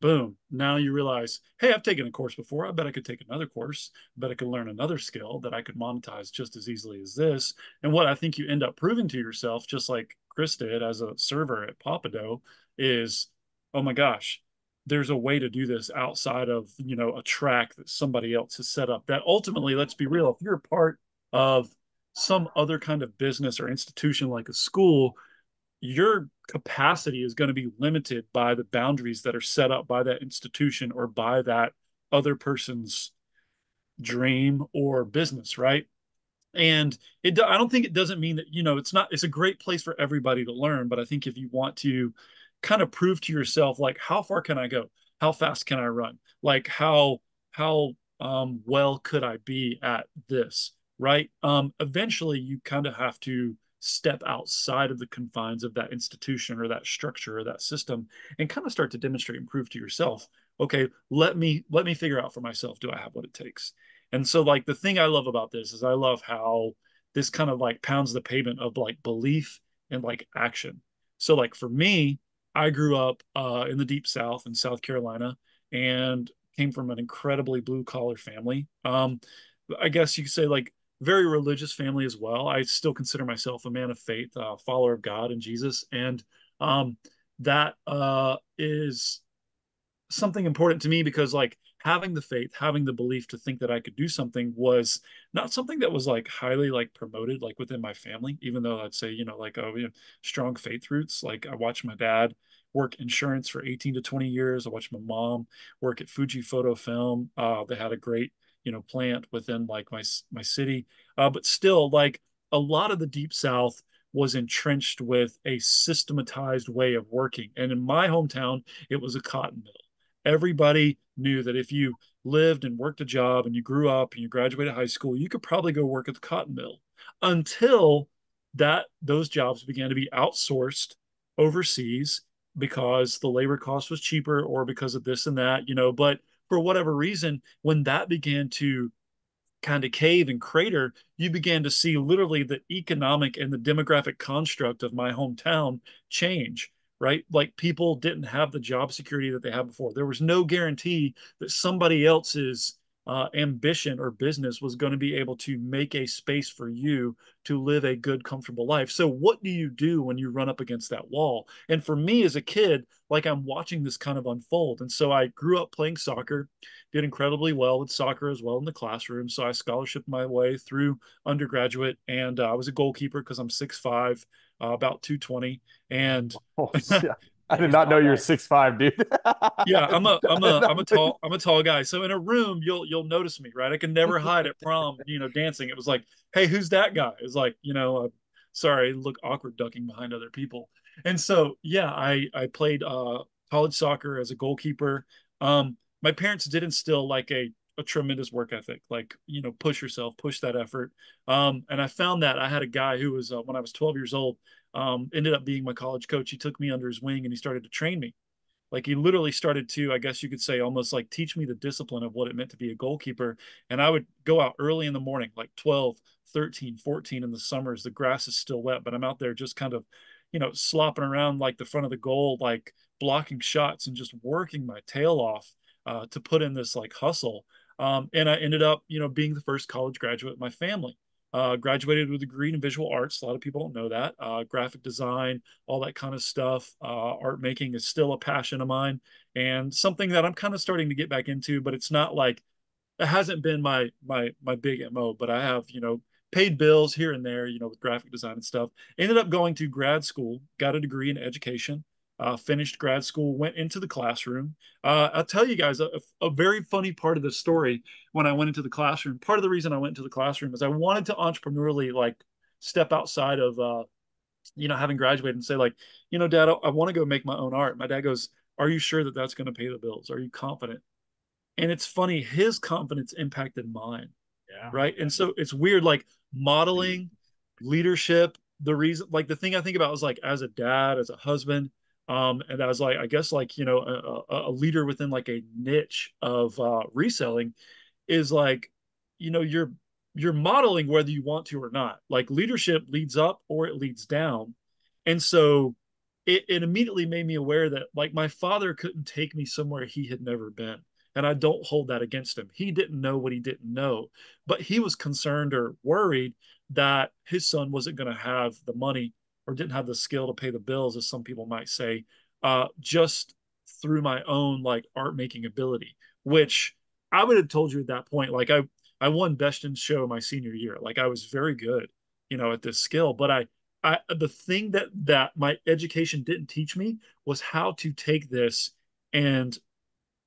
boom now you realize hey i've taken a course before. I bet i could take another course. I bet i could learn another skill that i could monetize just as easily as this. And what i think you end up proving to yourself just like chris did as a server at Pappadeaux is oh my gosh there's a way to do this outside of you know a track that somebody else has set up that ultimately let's be real if you're part of some other kind of business or institution like a school your capacity is going to be limited by the boundaries that are set up by that institution or by that other person's dream or business right? And it i don't think it doesn't mean that you know it's not it's a great place for everybody to learn but i think if you want to kind of prove to yourself like how far can i go? How fast can i run? Like how how um, well could i be at this right? Um, eventually you kind of have to step outside of the confines of that institution or that structure or that system and kind of start to demonstrate and prove to yourself okay let me let me figure out for myself do i have what it takes? And so like the thing i love about this is i love how this kind of like pounds the pavement of like belief and like action. So like for me i grew up uh, in the deep south in south carolina and came from an incredibly blue collar family. Um, i guess you could say like very religious family as well. I still consider myself a man of faith, a follower of God and Jesus, and um, that uh, is something important to me because like having the faith, having the belief to think that I could do something was not something that was like highly like promoted like within my family. Even though I'd say you know like oh know, strong faith roots. Like I watched my dad work insurance for 18 to 20 years. I watched my mom work at Fuji Photo Film. Uh, they had a great you know plant within like my my city. Uh, but still like a lot of the deep south was entrenched with a systematized way of working. And in my hometown it was a cotton mill. Everybody knew that if you lived and worked a job and you grew up and you graduated high school you could probably go work at the cotton mill. Until that those jobs began to be outsourced overseas because the labor cost was cheaper or because of this and that you know but for whatever reason, when that began to kind of cave and crater, you began to see literally the economic and the demographic construct of my hometown change, right? Like people didn't have the job security that they had before. There was no guarantee that somebody else's uh, ambition or business was going to be able to make a space for you to live a good, comfortable life. So, what do you do when you run up against that wall? And for me as a kid, like I'm watching this kind of unfold. And so, I grew up playing soccer, did incredibly well with soccer as well in the classroom. So, I scholarshiped my way through undergraduate, and uh, I was a goalkeeper because I'm 6'5, uh, about 220. And oh, I did not know you were six five, dude. yeah, I'm a I'm a I'm a tall I'm a tall guy. So in a room, you'll you'll notice me, right? I can never hide at prom, you know, dancing. It was like, hey, who's that guy? It's like, you know, uh, sorry, look awkward ducking behind other people. And so yeah, I I played uh, college soccer as a goalkeeper. Um, my parents did instill like a a tremendous work ethic, like you know, push yourself, push that effort. Um, and I found that I had a guy who was uh, when I was 12 years old um, ended up being my college coach. He took me under his wing and he started to train me. Like he literally started to, I guess you could say, almost like teach me the discipline of what it meant to be a goalkeeper. And I would go out early in the morning, like 12, 13, 14 in the summers. The grass is still wet, but I'm out there just kind of, you know, slopping around like the front of the goal, like blocking shots and just working my tail off uh, to put in this like hustle. Um, and I ended up, you know, being the first college graduate in my family. Uh, graduated with a degree in visual arts. A lot of people don't know that. Uh, graphic design, all that kind of stuff. Uh, art making is still a passion of mine and something that I'm kind of starting to get back into. But it's not like it hasn't been my my my big mo. But I have you know paid bills here and there, you know, with graphic design and stuff. Ended up going to grad school, got a degree in education uh, finished grad school, went into the classroom. Uh, I'll tell you guys a, a, very funny part of the story when I went into the classroom. Part of the reason I went into the classroom is I wanted to entrepreneurially like step outside of, uh, you know, having graduated and say like, you know, dad, I, I want to go make my own art. My dad goes, are you sure that that's going to pay the bills? Are you confident? And it's funny, his confidence impacted mine. Yeah. Right. And so it's weird, like modeling leadership. The reason, like the thing I think about is like as a dad, as a husband, um, and as like I guess like you know a, a leader within like a niche of uh, reselling is like you know you're you're modeling whether you want to or not. Like leadership leads up or it leads down, and so it, it immediately made me aware that like my father couldn't take me somewhere he had never been. And I don't hold that against him. He didn't know what he didn't know, but he was concerned or worried that his son wasn't going to have the money or didn't have the skill to pay the bills, as some people might say, uh, just through my own like art making ability, which I would have told you at that point. Like I, I won best in show my senior year. Like I was very good, you know, at this skill. But I, I, the thing that that my education didn't teach me was how to take this and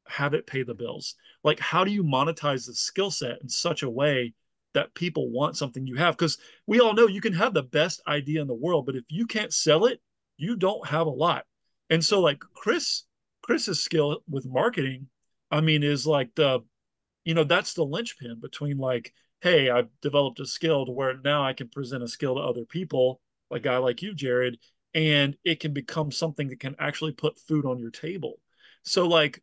have it pay the bills. Like how do you monetize the skill set in such a way that people want something you have because we all know you can have the best idea in the world but if you can't sell it you don't have a lot. And so like chris chris's skill with marketing i mean is like the you know that's the linchpin between like hey i've developed a skill to where now i can present a skill to other people like a guy like you jared and it can become something that can actually put food on your table. So like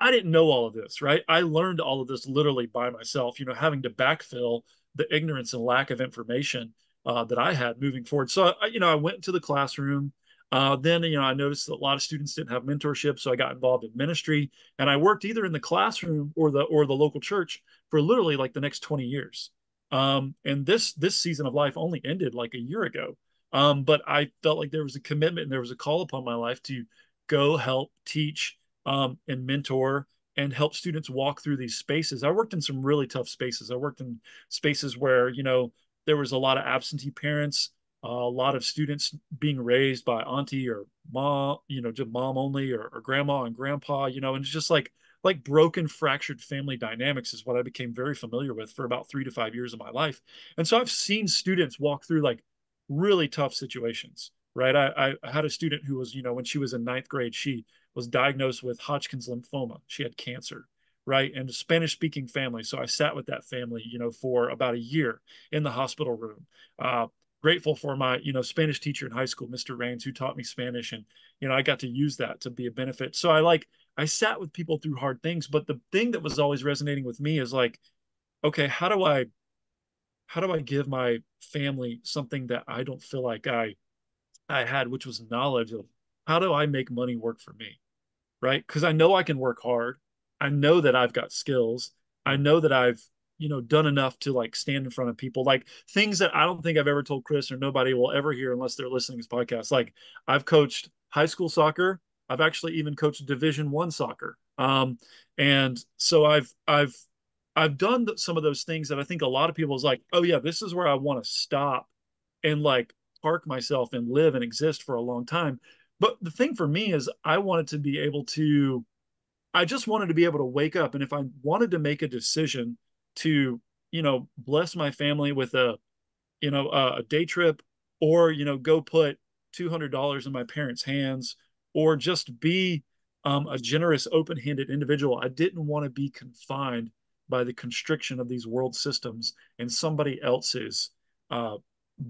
I didn't know all of this, right? I learned all of this literally by myself, you know, having to backfill the ignorance and lack of information uh, that I had moving forward. So, I, you know, I went to the classroom. Uh, then, you know, I noticed that a lot of students didn't have mentorship, so I got involved in ministry, and I worked either in the classroom or the or the local church for literally like the next twenty years. Um, and this this season of life only ended like a year ago. Um, but I felt like there was a commitment and there was a call upon my life to go help teach um, and mentor and help students walk through these spaces. I worked in some really tough spaces. I worked in spaces where, you know, there was a lot of absentee parents, uh, a lot of students being raised by auntie or mom, you know, just mom only or, or grandma and grandpa, you know, and it's just like, like broken, fractured family dynamics is what I became very familiar with for about three to five years of my life. And so I've seen students walk through like really tough situations, right? I, I had a student who was, you know, when she was in ninth grade, she was diagnosed with Hodgkin's lymphoma. She had cancer, right? And a Spanish speaking family. So I sat with that family, you know, for about a year in the hospital room. Uh, grateful for my, you know, Spanish teacher in high school, Mr. Rains, who taught me Spanish. And, you know, I got to use that to be a benefit. So I like, I sat with people through hard things. But the thing that was always resonating with me is like, okay, how do I, how do I give my family something that I don't feel like I, I had, which was knowledge of how do I make money work for me? Right. Because I know I can work hard. I know that I've got skills. I know that I've, you know, done enough to like stand in front of people, like things that I don't think I've ever told Chris or nobody will ever hear unless they're listening to this podcast. Like I've coached high school soccer. I've actually even coached division one soccer. Um, and so I've, I've, I've done some of those things that I think a lot of people is like, oh yeah, this is where I want to stop and like park myself and live and exist for a long time but the thing for me is I wanted to be able to, I just wanted to be able to wake up. And if I wanted to make a decision to, you know, bless my family with a, you know, a, day trip or, you know, go put $200 in my parents' hands or just be um, a generous, open handed individual, I didn't want to be confined by the constriction of these world systems and somebody else's uh,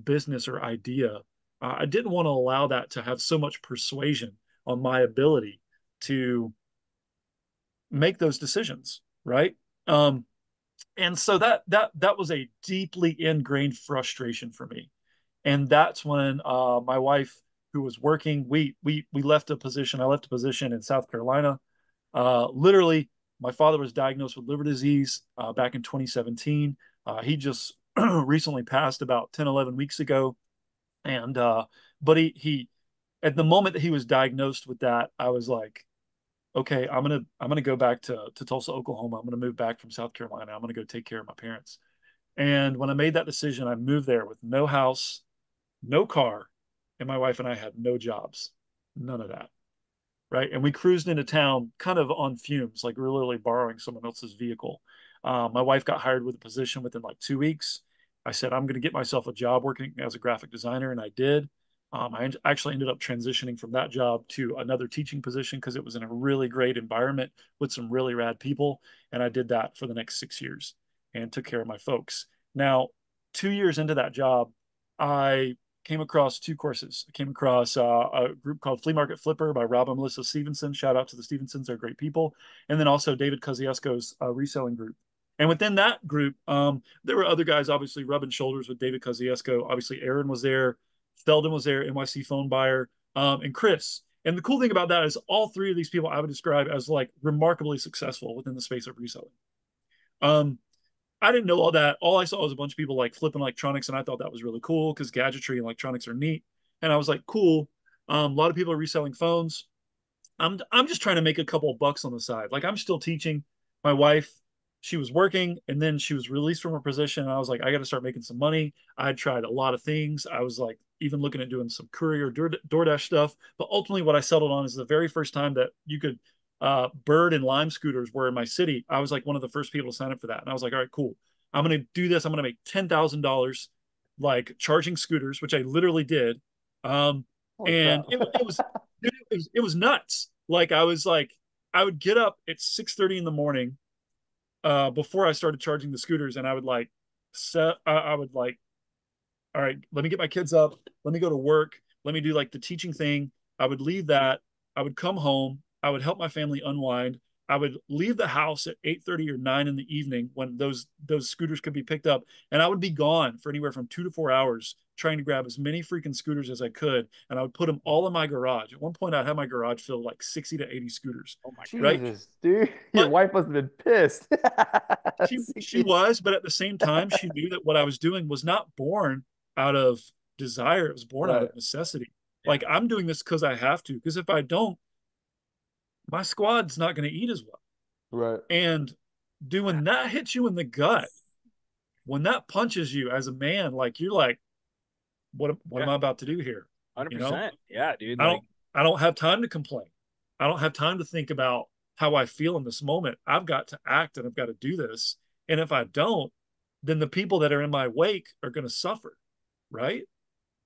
business or idea uh, I didn't want to allow that to have so much persuasion on my ability to make those decisions, right? Um, and so that that that was a deeply ingrained frustration for me, and that's when uh, my wife, who was working, we we we left a position. I left a position in South Carolina. Uh, literally, my father was diagnosed with liver disease uh, back in 2017. Uh, he just recently passed about 10, 11 weeks ago, and uh, but he he at the moment that he was diagnosed with that, I was like, okay, I'm gonna I'm gonna go back to to Tulsa, Oklahoma. I'm gonna move back from South Carolina. I'm gonna go take care of my parents. And when I made that decision, I moved there with no house, no car, and my wife and I had no jobs, none of that. Right. And we cruised into town kind of on fumes, like literally borrowing someone else's vehicle. Uh, my wife got hired with a position within like two weeks. I said, I'm going to get myself a job working as a graphic designer. And I did. Um, I actually ended up transitioning from that job to another teaching position because it was in a really great environment with some really rad people. And I did that for the next six years and took care of my folks. Now, two years into that job, I came across two courses. I came across uh, a group called Flea Market Flipper by Rob and Melissa Stephenson. Shout out to the Stephensons, they're great people. And then also David Kosciuszko's uh, reselling group. And within that group, um, there were other guys obviously rubbing shoulders with David Kosciuszko. Obviously, Aaron was there. Feldon was there, NYC phone buyer, um, and Chris. And the cool thing about that is all three of these people I would describe as like remarkably successful within the space of reselling. Um, I didn't know all that. All I saw was a bunch of people like flipping electronics, and I thought that was really cool because gadgetry and electronics are neat. And I was like, cool. Um, a lot of people are reselling phones. I'm I'm just trying to make a couple bucks on the side. Like I'm still teaching. My wife she was working and then she was released from her position and i was like i got to start making some money. I tried a lot of things. I was like even looking at doing some courier doordash stuff but ultimately what i settled on is the very first time that you could uh, bird and lime scooters were in my city i was like one of the first people to sign up for that and i was like all right cool. I'm going to do this. I'm going to make $10000 like charging scooters which i literally did um, and it, it, was, it was it was nuts. Like i was like i would get up at 6 30 in the morning uh, before I started charging the scooters, and I would like set, I, I would like, all right, let me get my kids up, let me go to work, let me do like the teaching thing. I would leave that. I would come home. I would help my family unwind. I would leave the house at 8:30 or 9 in the evening when those those scooters could be picked up and I would be gone for anywhere from 2 to 4 hours trying to grab as many freaking scooters as I could and I would put them all in my garage. At one point I had my garage filled like 60 to 80 scooters. Oh my Jesus, right? dude. Your but, wife must have been pissed. she, she was, but at the same time she knew that what I was doing was not born out of desire, it was born right. out of necessity. Yeah. Like I'm doing this cuz I have to because if I don't my squad's not going to eat as well. Right. And doing that hits you in the gut. When that punches you as a man, like you're like, what what yeah. am I about to do here? Hundred you know? percent. Yeah, dude. I like... don't I don't have time to complain. I don't have time to think about how I feel in this moment. I've got to act and I've got to do this. And if I don't, then the people that are in my wake are going to suffer. Right.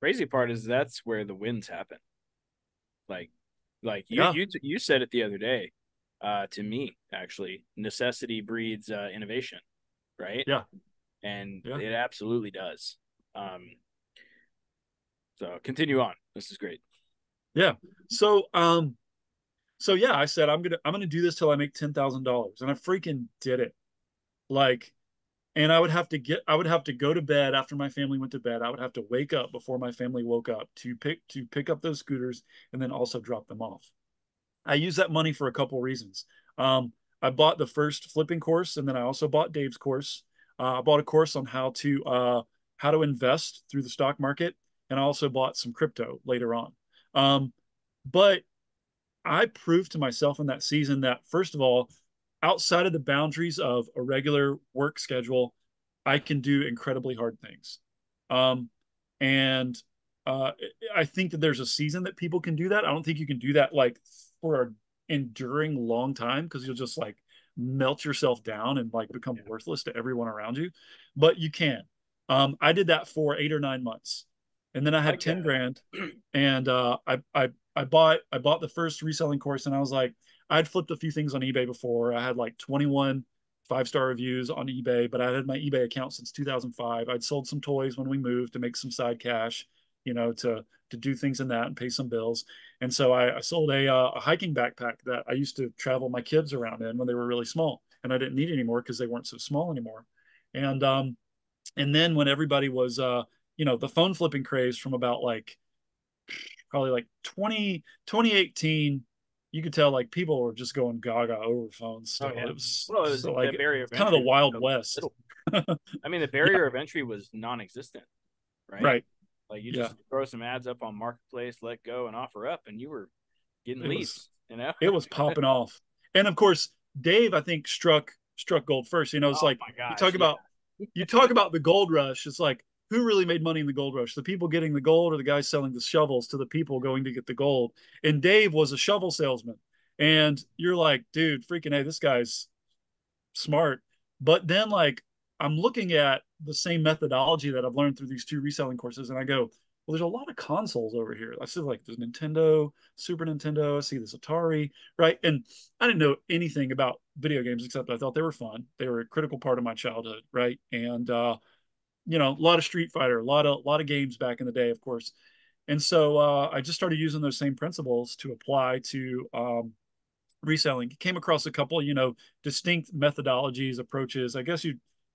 Crazy part is that's where the wins happen. Like like you, yeah. you, you said it the other day, uh, to me actually. Necessity breeds uh, innovation, right? Yeah, and yeah. it absolutely does. Um, so continue on. This is great. Yeah. So, um, so yeah, I said I'm gonna I'm gonna do this till I make ten thousand dollars, and I freaking did it. Like, and I would have to get I would have to go to bed after my family went to bed. I would have to wake up before my family woke up to pick to pick up those scooters and then also drop them off. I use that money for a couple reasons. Um, I bought the first flipping course, and then I also bought Dave's course. Uh, I bought a course on how to uh, how to invest through the stock market, and I also bought some crypto later on. Um, but I proved to myself in that season that first of all, outside of the boundaries of a regular work schedule, I can do incredibly hard things. Um, and uh, I think that there's a season that people can do that. I don't think you can do that like for an enduring long time because you'll just like melt yourself down and like become yeah. worthless to everyone around you. But you can. Um, I did that for eight or nine months, and then I had I ten grand, and uh, I I I bought I bought the first reselling course, and I was like, I'd flipped a few things on eBay before. I had like 21 five star reviews on eBay, but I had my eBay account since 2005. I'd sold some toys when we moved to make some side cash. you know, to to do things in that and pay some bills. And so I, I sold a, uh, a hiking backpack that I used to travel my kids around in when they were really small, and I didn't need anymore because they weren't so small anymore. And um, and then when everybody was uh, you know, the phone flipping craze from about like probably like 20 2018 you could tell like people were just going gaga over phones oh, still. Oh, yeah. It was, well, it was so, like barrier kind of the wild west. I mean, the barrier yeah. of entry was non-existent, right? Right. Like you just yeah. throw some ads up on Marketplace, let go, and offer up, and you were getting it leads. Was, you know, it was popping off. And of course, Dave, I think struck struck gold first. You know, it's oh like gosh, you talk about you talk about the gold rush. It's like who really made money in the gold rush? The people getting the gold or the guys selling the shovels to the people going to get the gold? And Dave was a shovel salesman. And you're like, dude, freaking hey, this guy's smart. But then like I'm looking at the same methodology that I've learned through these two reselling courses, and I go, well, there's a lot of consoles over here. I see like there's Nintendo, Super Nintendo, I see this Atari, right? And I didn't know anything about video games except I thought they were fun. They were a critical part of my childhood, right? And uh, you know, a lot of Street Fighter, a lot of a lot of games back in the day, of course. And so uh, I just started using those same principles to apply to um, reselling. Came across a couple, you know, distinct methodologies, approaches. I guess you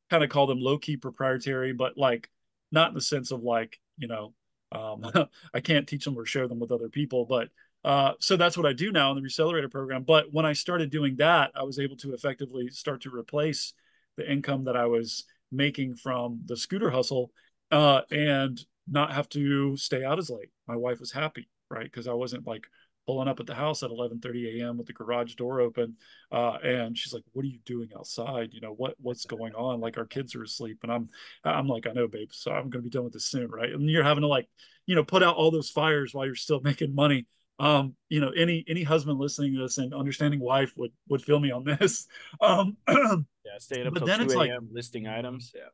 kind of call them low key proprietary, but like not in the sense of like, you know, um, I can't teach them or share them with other people. But uh, so that's what I do now in the Resellerator program. But when I started doing that, I was able to effectively start to replace the income that I was making from the scooter hustle uh, and not have to stay out as late. My wife was happy, right? Because I wasn't like pulling up at the house at 11:30 a.m. with the garage door open, uh, and she's like, "What are you doing outside? You know what what's going on? Like our kids are asleep." And I'm I'm like, "I know, babe. So I'm gonna be done with this soon, right?" And you're having to like, you know, put out all those fires while you're still making money. Um, you know, any any husband listening to this and understanding wife would would feel me on this. Um, Yeah, staying up but then it's like listing items. Yeah.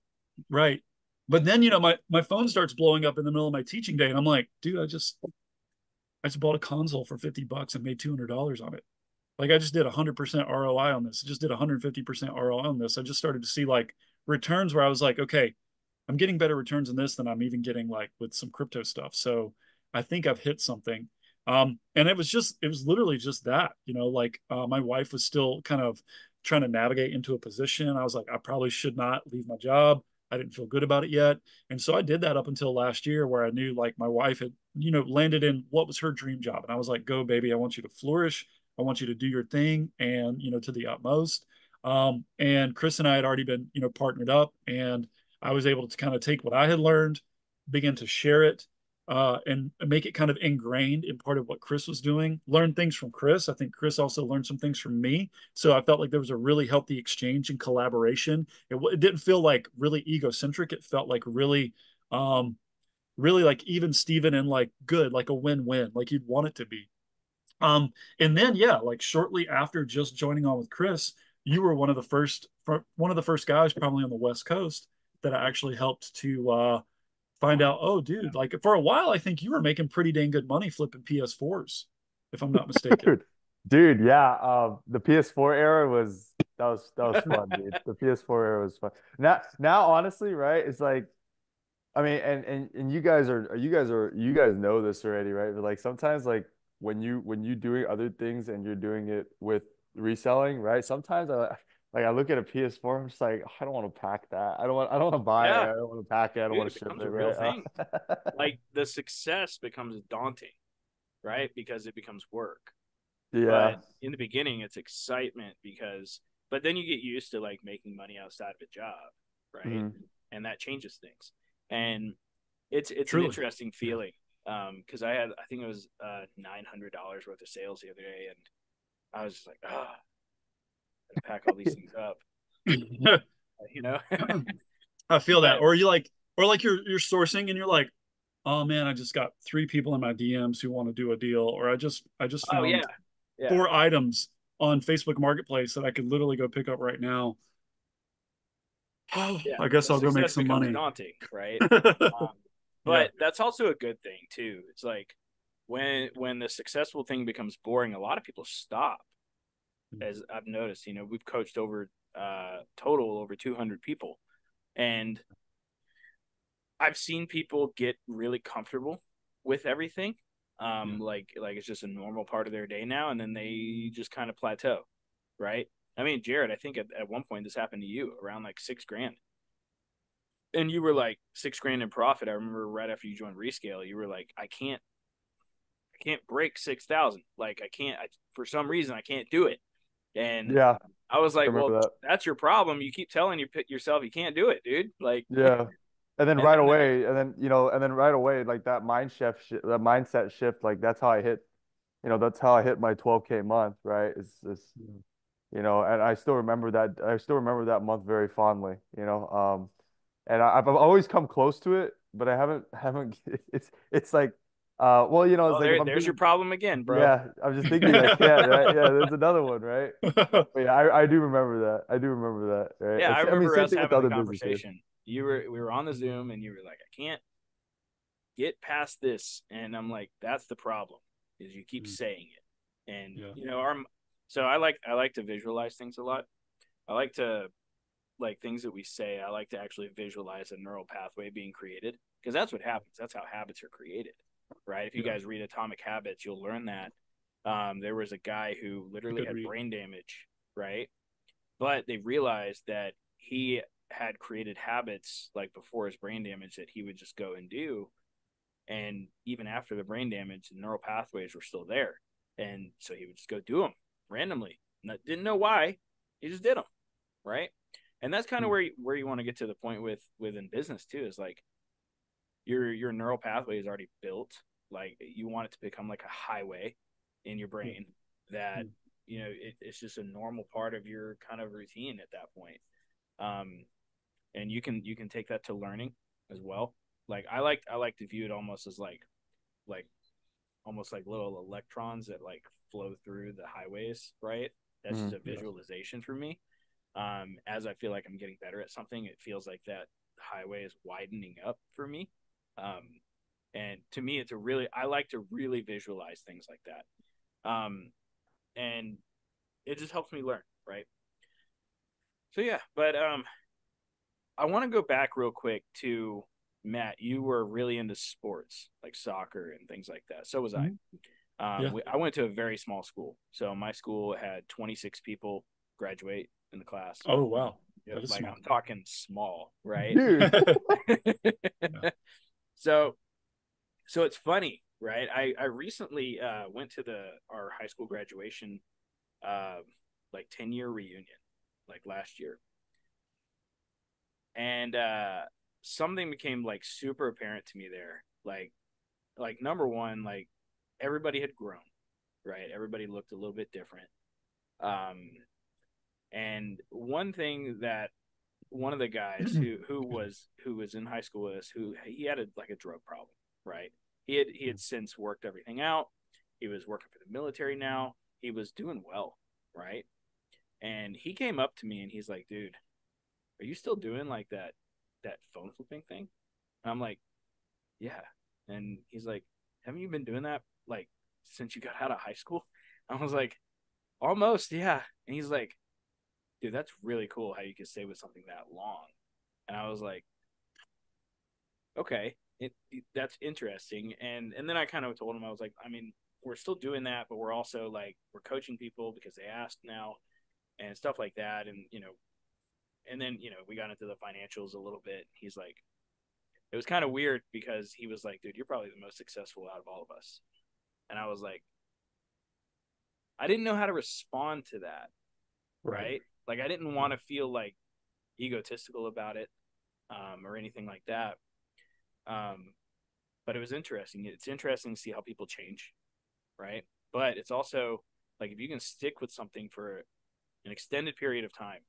Right. But then, you know, my, my phone starts blowing up in the middle of my teaching day. And I'm like, dude, I just I just bought a console for 50 bucks and made $200 on it. Like I just did 100% ROI on this. I just did 150% ROI on this. I just started to see like returns where I was like, okay, I'm getting better returns in this than I'm even getting like with some crypto stuff. So I think I've hit something. Um, and it was just, it was literally just that, you know, like uh, my wife was still kind of trying to navigate into a position. I was like, I probably should not leave my job. I didn't feel good about it yet. And so I did that up until last year where I knew like my wife had, you know, landed in what was her dream job. And I was like, go baby, I want you to flourish. I want you to do your thing and, you know, to the utmost. Um, and Chris and I had already been, you know, partnered up and I was able to kind of take what I had learned, begin to share it uh, and make it kind of ingrained in part of what Chris was doing. Learn things from Chris. I think Chris also learned some things from me. So I felt like there was a really healthy exchange and collaboration. It, it didn't feel like really egocentric. It felt like really, um, really like even Steven and like good, like a win-win, like you'd want it to be. Um, and then yeah, like shortly after just joining on with Chris, you were one of the first, one of the first guys probably on the West Coast that I actually helped to uh, find out, oh, dude, like for a while, I think you were making pretty dang good money flipping PS4s, if I'm not mistaken. dude, dude, yeah. Um, the PS4 era was that was that was fun, dude. The PS4 era was fun. Now, now, honestly, right? It's like, I mean, and and and you guys are you guys are you guys know this already, right? But like sometimes, like when you when you doing other things and you're doing it with reselling, right? Sometimes I like I look at a PS4, I'm just like, oh, I don't want to pack that. I don't want. I don't want to buy yeah. it. I don't want to pack it. I don't Dude, want to ship it. Right? Thing. like the success becomes daunting, right? Because it becomes work. Yeah. But in the beginning, it's excitement because, but then you get used to like making money outside of a job, right? Mm-hmm. And that changes things. And it's it's Truly. an interesting feeling Um because um, I had I think it was uh, nine hundred dollars worth of sales the other day, and I was just like, ah, oh, pack all these things up. you know, I feel that. Or you like, or like you're you're sourcing and you're like, oh man, I just got three people in my DMs who want to do a deal, or I just I just oh, found oh, yeah. Yeah. four items on Facebook Marketplace that I could literally go pick up right now. Oh, yeah, I guess I'll go make some money. Daunting, right? um, but that's also a good thing too. It's like when when the successful thing becomes boring, a lot of people stop as I've noticed. You know, we've coached over uh, total over 200 people, and I've seen people get really comfortable with everything. Um, like like it's just a normal part of their day now, and then they just kind of plateau, right? I mean, Jared, I think at, at one point this happened to you around like six grand. And you were like six grand in profit. I remember right after you joined Rescale, you were like, I can't I can't break six thousand. Like I can't I, for some reason I can't do it. And Yeah. I was like, I well, that. that's your problem. You keep telling you yourself you can't do it, dude. Like, Yeah. And then And right then- away, and then you know, and then right away, like that mind shift, shi- that mindset shift, like that's how I hit, you know, that's how I hit my 12K month, right? It's this, you know, and I still remember that. I still remember that month very fondly, you know. Um, and I, I've always come close to it, but I haven't, haven't. It's, it's like, uh, well, you know, it's oh, like there- I'm there's your problem again, bro. Yeah, I'm just thinking I can't, right? Yeah, there's another one, right? But yeah, I, I do remember that. I do remember that, right? Yeah, I It's- mean, remember same us thing having a conversation. You were we were on the Zoom and you were like, I can't get past this, and I'm like, that's the problem is you keep Mm. saying it, and Yeah. you know, our so I like I like to visualize things a lot. I like to like things that we say. I like to actually visualize a neural pathway being created because that's what happens. That's how habits are created, right? If you Yeah. guys read Atomic Habits, you'll learn that. Um, there was a guy who literally Good had read. brain damage, right? But they realized that he had created habits like before his brain damage that he would just go and do. And even after the brain damage, the neural pathways were still there. And so he would just go do them randomly. Not, didn't know why. He just did them. Right. And that's kind of Hmm. where you, where you want to get to the point with within business too is like your your neural pathway is already built. Like you want it to become like a highway in your brain that Hmm. you know it, it's just a normal part of your kind of routine at that point. Um and you can you can take that to learning as well. Like i like i like to view it almost as like like almost like little electrons that like flow through the highways right? That's just a visualization for me. Um as i feel like i'm getting better at something it feels like that highway is widening up for me um and to me it's a really i like to really visualize things like that. Um and it just helps me learn right? So yeah but um i want to go back real quick to matt you were really into sports like soccer and things like that. So was i. Um, Yeah. we, i went to a very small school. So my school had 26 people graduate in the class. Oh wow. Yeah, like small. i'm talking small right? Dude, so so it's funny right? I i recently uh went to the our high school graduation uh like 10 year reunion like last year. And uh something became like super apparent to me there. Like like number one like everybody had grown right? Everybody looked a little bit different. Um and one thing that one of the guys who who was who was in high school with us who he had a, like a drug problem right? He had he had since worked everything out. He was working for the military now. He was doing well right? And he came up to me and he's like dude are you still doing like that that phone flipping thing? And i'm like yeah. And he's like haven't you been doing that like since you got out of high school? I was like almost yeah. And he's like dude, that's really cool how you can stay with something that long. And I was like, okay, it, it- that's interesting. And and then I kind of told him I was like, I mean, we're still doing that, but we're also like we're coaching people because they asked now and stuff like that. And you know, and then you know we got into the financials a little bit. He's like, it was kind of weird because he was like, dude, you're probably the most successful out of all of us. And I was like, I didn't know how to respond to that right? Like I didn't want to feel like egotistical about it um, or anything like that. Um, but it was interesting. It's interesting to see how people change, right? But it's also like if you can stick with something for an extended period of time,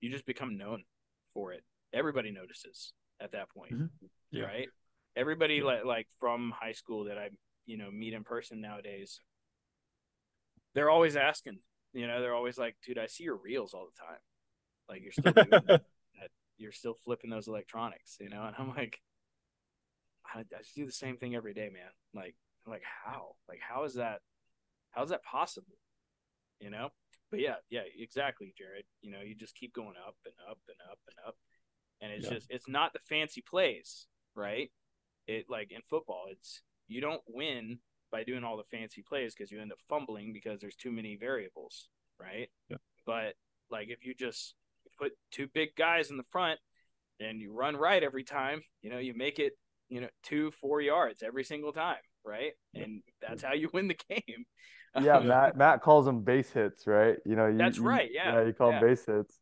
you just become known for it. Everybody notices at that point, Mhm. Yeah. right? Everybody Yeah. like like from high school that I you know meet in person nowadays, they're always asking. You know, they're always like, "Dude, I see your reels all the time. Like you're still doing that. You're still flipping those electronics." You know, and I'm like, I, I just do the same thing every day, man. Like, I'm like how? Like how is that? How is that possible? You know? But yeah, yeah, exactly, Jared. You know, you just keep going up and up and up and up, and it's Yeah. just it's not the fancy plays, right? It like in football, it's you don't win by doing all the fancy plays because you end up fumbling because there's too many variables, right? Yeah. But like if you just put two big guys in the front and you run right every time, you know, you make it, you know, two, four yards every single time, right? And that's how you win the game. Yeah, Matt Matt calls them base hits, right? You know, you, That's right, yeah, yeah, you call yeah. them base hits.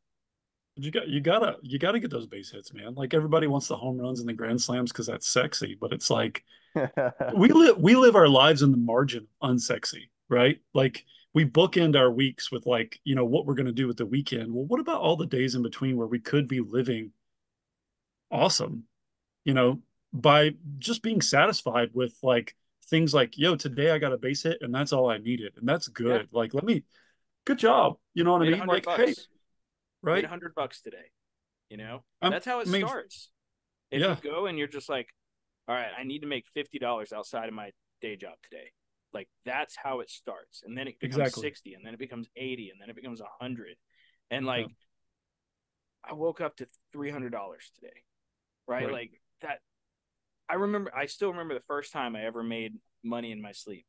You got you gotta you gotta get those base hits, man. Like everybody wants the home runs and the grand slams because that's sexy, but it's like we live we live our lives in the margin unsexy, right? Like we bookend our weeks with like, you know, what we're gonna do with the weekend. Well, what about all the days in between where we could be living awesome, you know, by just being satisfied with like things like, yo, today I got a base hit and that's all I needed. And that's good. Like, let me good job. You know what I mean? Like, hey, bucks. Made right? 100 bucks today. You know? I'm- That's how it I mean, starts. If yeah. you go and you're just like, all right, I need to make $50 outside of my day job today. Like that's how it starts. And then it becomes Exactly. 60 and then it becomes 80 and then it becomes 100. And like I woke up to $300 today. Right? Right. Like that I remember I still remember the first time I ever made money in my sleep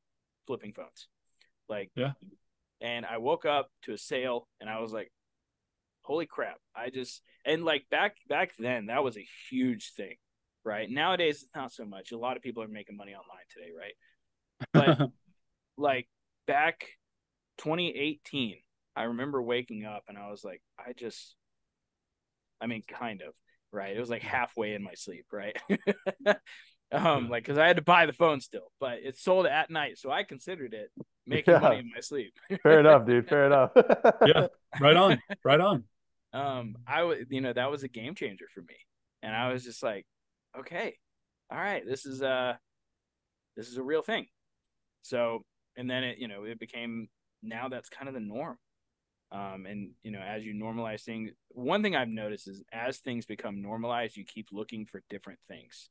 flipping phones. Like Yeah. and I woke up to a sale and I was like holy crap i just and like back back then that was a huge thing right nowadays it's not so much a lot of people are making money online today right but like back 2018 i remember waking up and i was like i just i mean kind of right it was like halfway in my sleep right um like because i had to buy the phone still but it sold at night so i considered it making Yeah. money in my sleep Fair enough, dude. Fair enough. yeah, right on, right on. Um i was you know that was a game changer for me. And i was just like okay all right this is uh this is a real thing. So and then it you know it became now that's kind of the norm. Um and you know as you normalize things one thing i've noticed is as things become normalized you keep looking for different things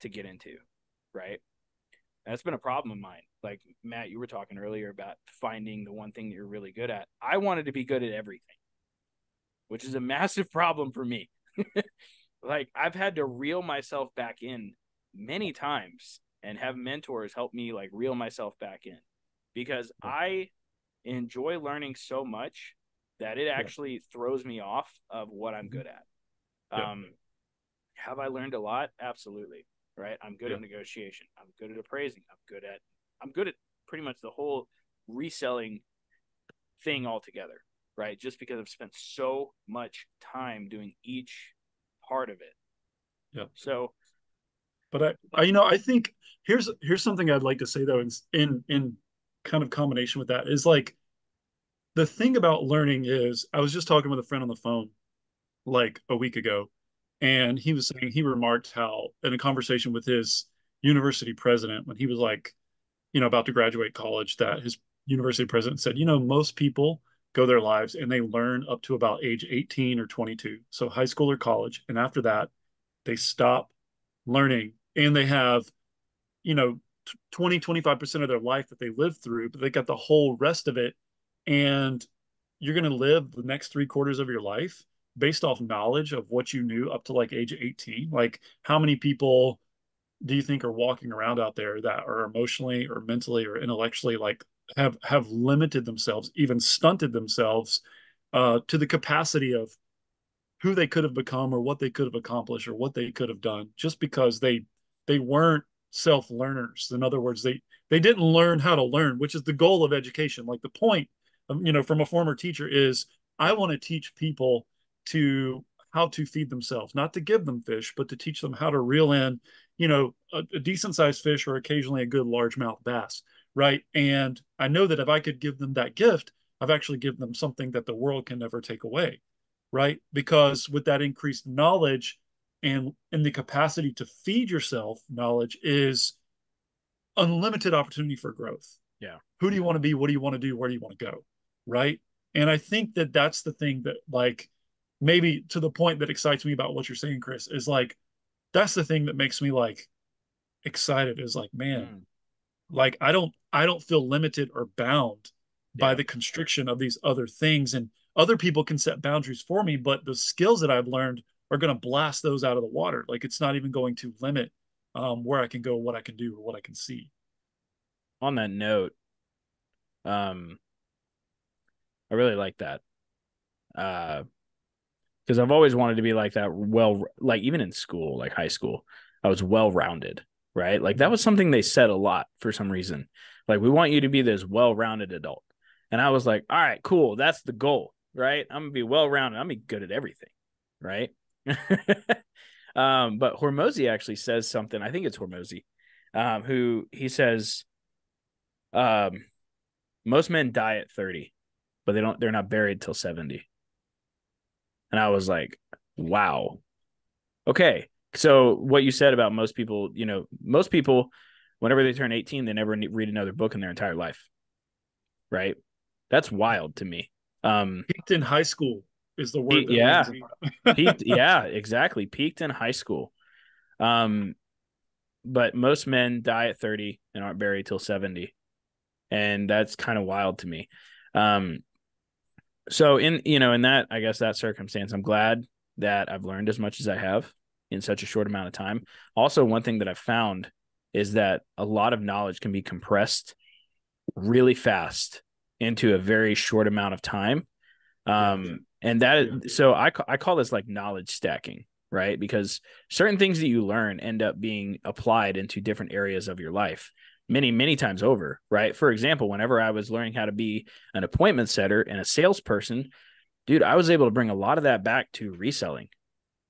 to get into right? That's been a problem of mine. Like matt you were talking earlier about finding the one thing that you're really good at. I wanted to be good at everything which is a massive problem for me. like I've had to reel myself back in many times and have mentors help me like reel myself back in because I enjoy learning so much that it actually throws me off of what I'm good at. Yeah. Um have I learned a lot? Absolutely. Right? I'm good at negotiation. I'm good at appraising. I'm good at I'm good at pretty much the whole reselling thing altogether right? Just because I've spent so much time doing each part of it. Yeah. So But I, I, you know, I think here's here's something I'd like to say though, in in in kind of combination with that is like the thing about learning is I was just talking with a friend on the phone like a week ago, and he was saying he remarked how in a conversation with his university president when he was like, you know, about to graduate college, that his university president said, you know, most people go their lives and they learn up to about age 18 or 22, so high school or college, and after that, they stop learning. And they have you know 20 25% of their life that they live through but they got the whole rest of it. And you're going to live the next three quarters of your life based off knowledge of what you knew up to like age 18 like how many people do you think are walking around out there that are emotionally or mentally or intellectually like have have limited themselves even stunted themselves uh, to the capacity of who they could have become or what they could have accomplished or what they could have done just because they they weren't self learners in other words they they didn't learn how to learn which is the goal of education. Like the point um, you know from a former teacher is i want to teach people to how to feed themselves not to give them fish but to teach them how to reel in you know a, a decent sized fish or occasionally a good largemouth bass right? And i know that if i could give them that gift i've actually given them something that the world can never take away right? Because with that increased knowledge and and the capacity to feed yourself knowledge is unlimited opportunity for growth. Yeah. who do you want to be? What do you want to do? Where do you want to go right? And i think that that's the thing that like maybe to the point that excites me about what you're saying chris is like that's the thing that makes me like excited is like man mm, like i don't i don't feel limited or bound by the constriction of these other things and other people can set boundaries for me but the skills that i've learned are going to blast those out of the water. Like it's not even going to limit um, where I can go, what I can do, or what I can see. On that note, um, I really like that. Uh, because I've always wanted to be like that. Well, like even in school, like high school, I was well rounded, right? Like that was something they said a lot for some reason. Like we want you to be this well rounded adult, and I was like, all right, cool, that's the goal, right? I'm gonna be well rounded. I'm gonna be good at everything, right? um, but Hormozi actually says something. I think it's Hormozi, um, who he says, um, most men die at 30, but they don't. They're not buried till 70. And I was like, wow. Okay. So what you said about most people, you know, most people, whenever they turn 18, they never read another book in their entire life. Right. That's wild to me. Um, peaked in high school is the word. yeah. peaked. Yeah, exactly. Peaked in high school. Um, but most men die at 30 and aren't buried till 70. And that's kind of wild to me. Um, so in you know in that i guess that circumstance i'm glad that i've learned as much as i have in such a short amount of time. Also one thing that i've found is that a lot of knowledge can be compressed really fast into a very short amount of time. Um and that so i i call this like knowledge stacking right? Because certain things that you learn end up being applied into different areas of your life many many times over right? For example whenever i was learning how to be an appointment setter and a salesperson dude i was able to bring a lot of that back to reselling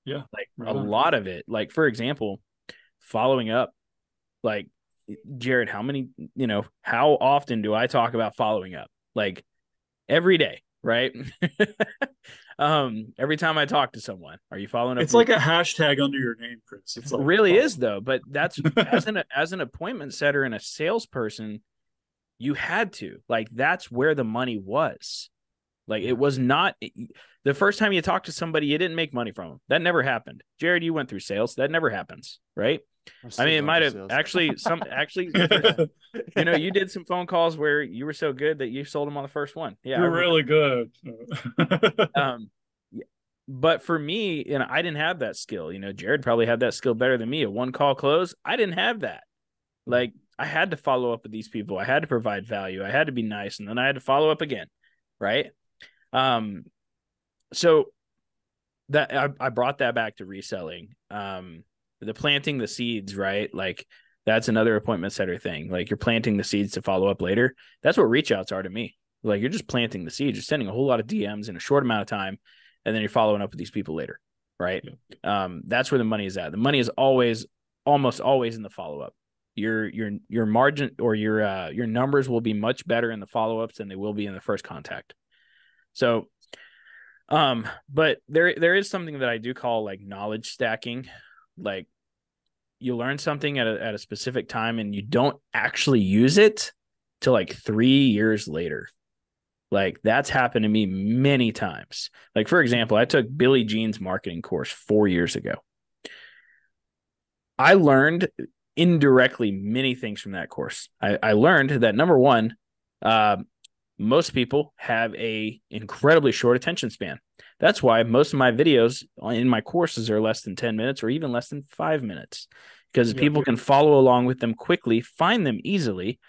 yeah like right a on. lot of it. Like for example following up like jared how many you know how often do i talk about following up? Like every day right? Um every time i talk to someone are you following up it's like a hashtag under your name chris. It's it like, really is though but that's as an as an appointment setter and a salesperson you had to. Like that's where the money was like it was not the first time you talked to somebody you didn't make money from them that never happened jared you went through sales that never happens right I mean, it might have actually some actually. you know, you did some phone calls where you were so good that you sold them on the first one. Yeah, you're really good. um, but for me, you know, I didn't have that skill. You know, Jared probably had that skill better than me. A one call close, I didn't have that. Like I had to follow up with these people. I had to provide value. I had to be nice, and then I had to follow up again. Right. Um. So that I, I brought that back to reselling. Um the planting the seeds, right? Like that's another appointment setter thing. Like you're planting the seeds to follow up later. That's what reach outs are to me. Like you're just planting the seeds. You're sending a whole lot of DMs in a short amount of time, and then you're following up with these people later, right? Yeah. Um, that's where the money is at. The money is always, almost always in the follow up. Your your your margin or your uh, your numbers will be much better in the follow ups than they will be in the first contact. So, um, but there there is something that I do call like knowledge stacking like you learn something at a, at a specific time and you don't actually use it till like three years later. Like that's happened to me many times. Like, for example, I took Billy Gene's marketing course four years ago. I learned indirectly many things from that course. I, I learned that number one, uh, most people have a incredibly short attention span. That's why most of my videos in my courses are less than 10 minutes or even less than five minutes because yeah, people can follow along with them quickly, find them easily,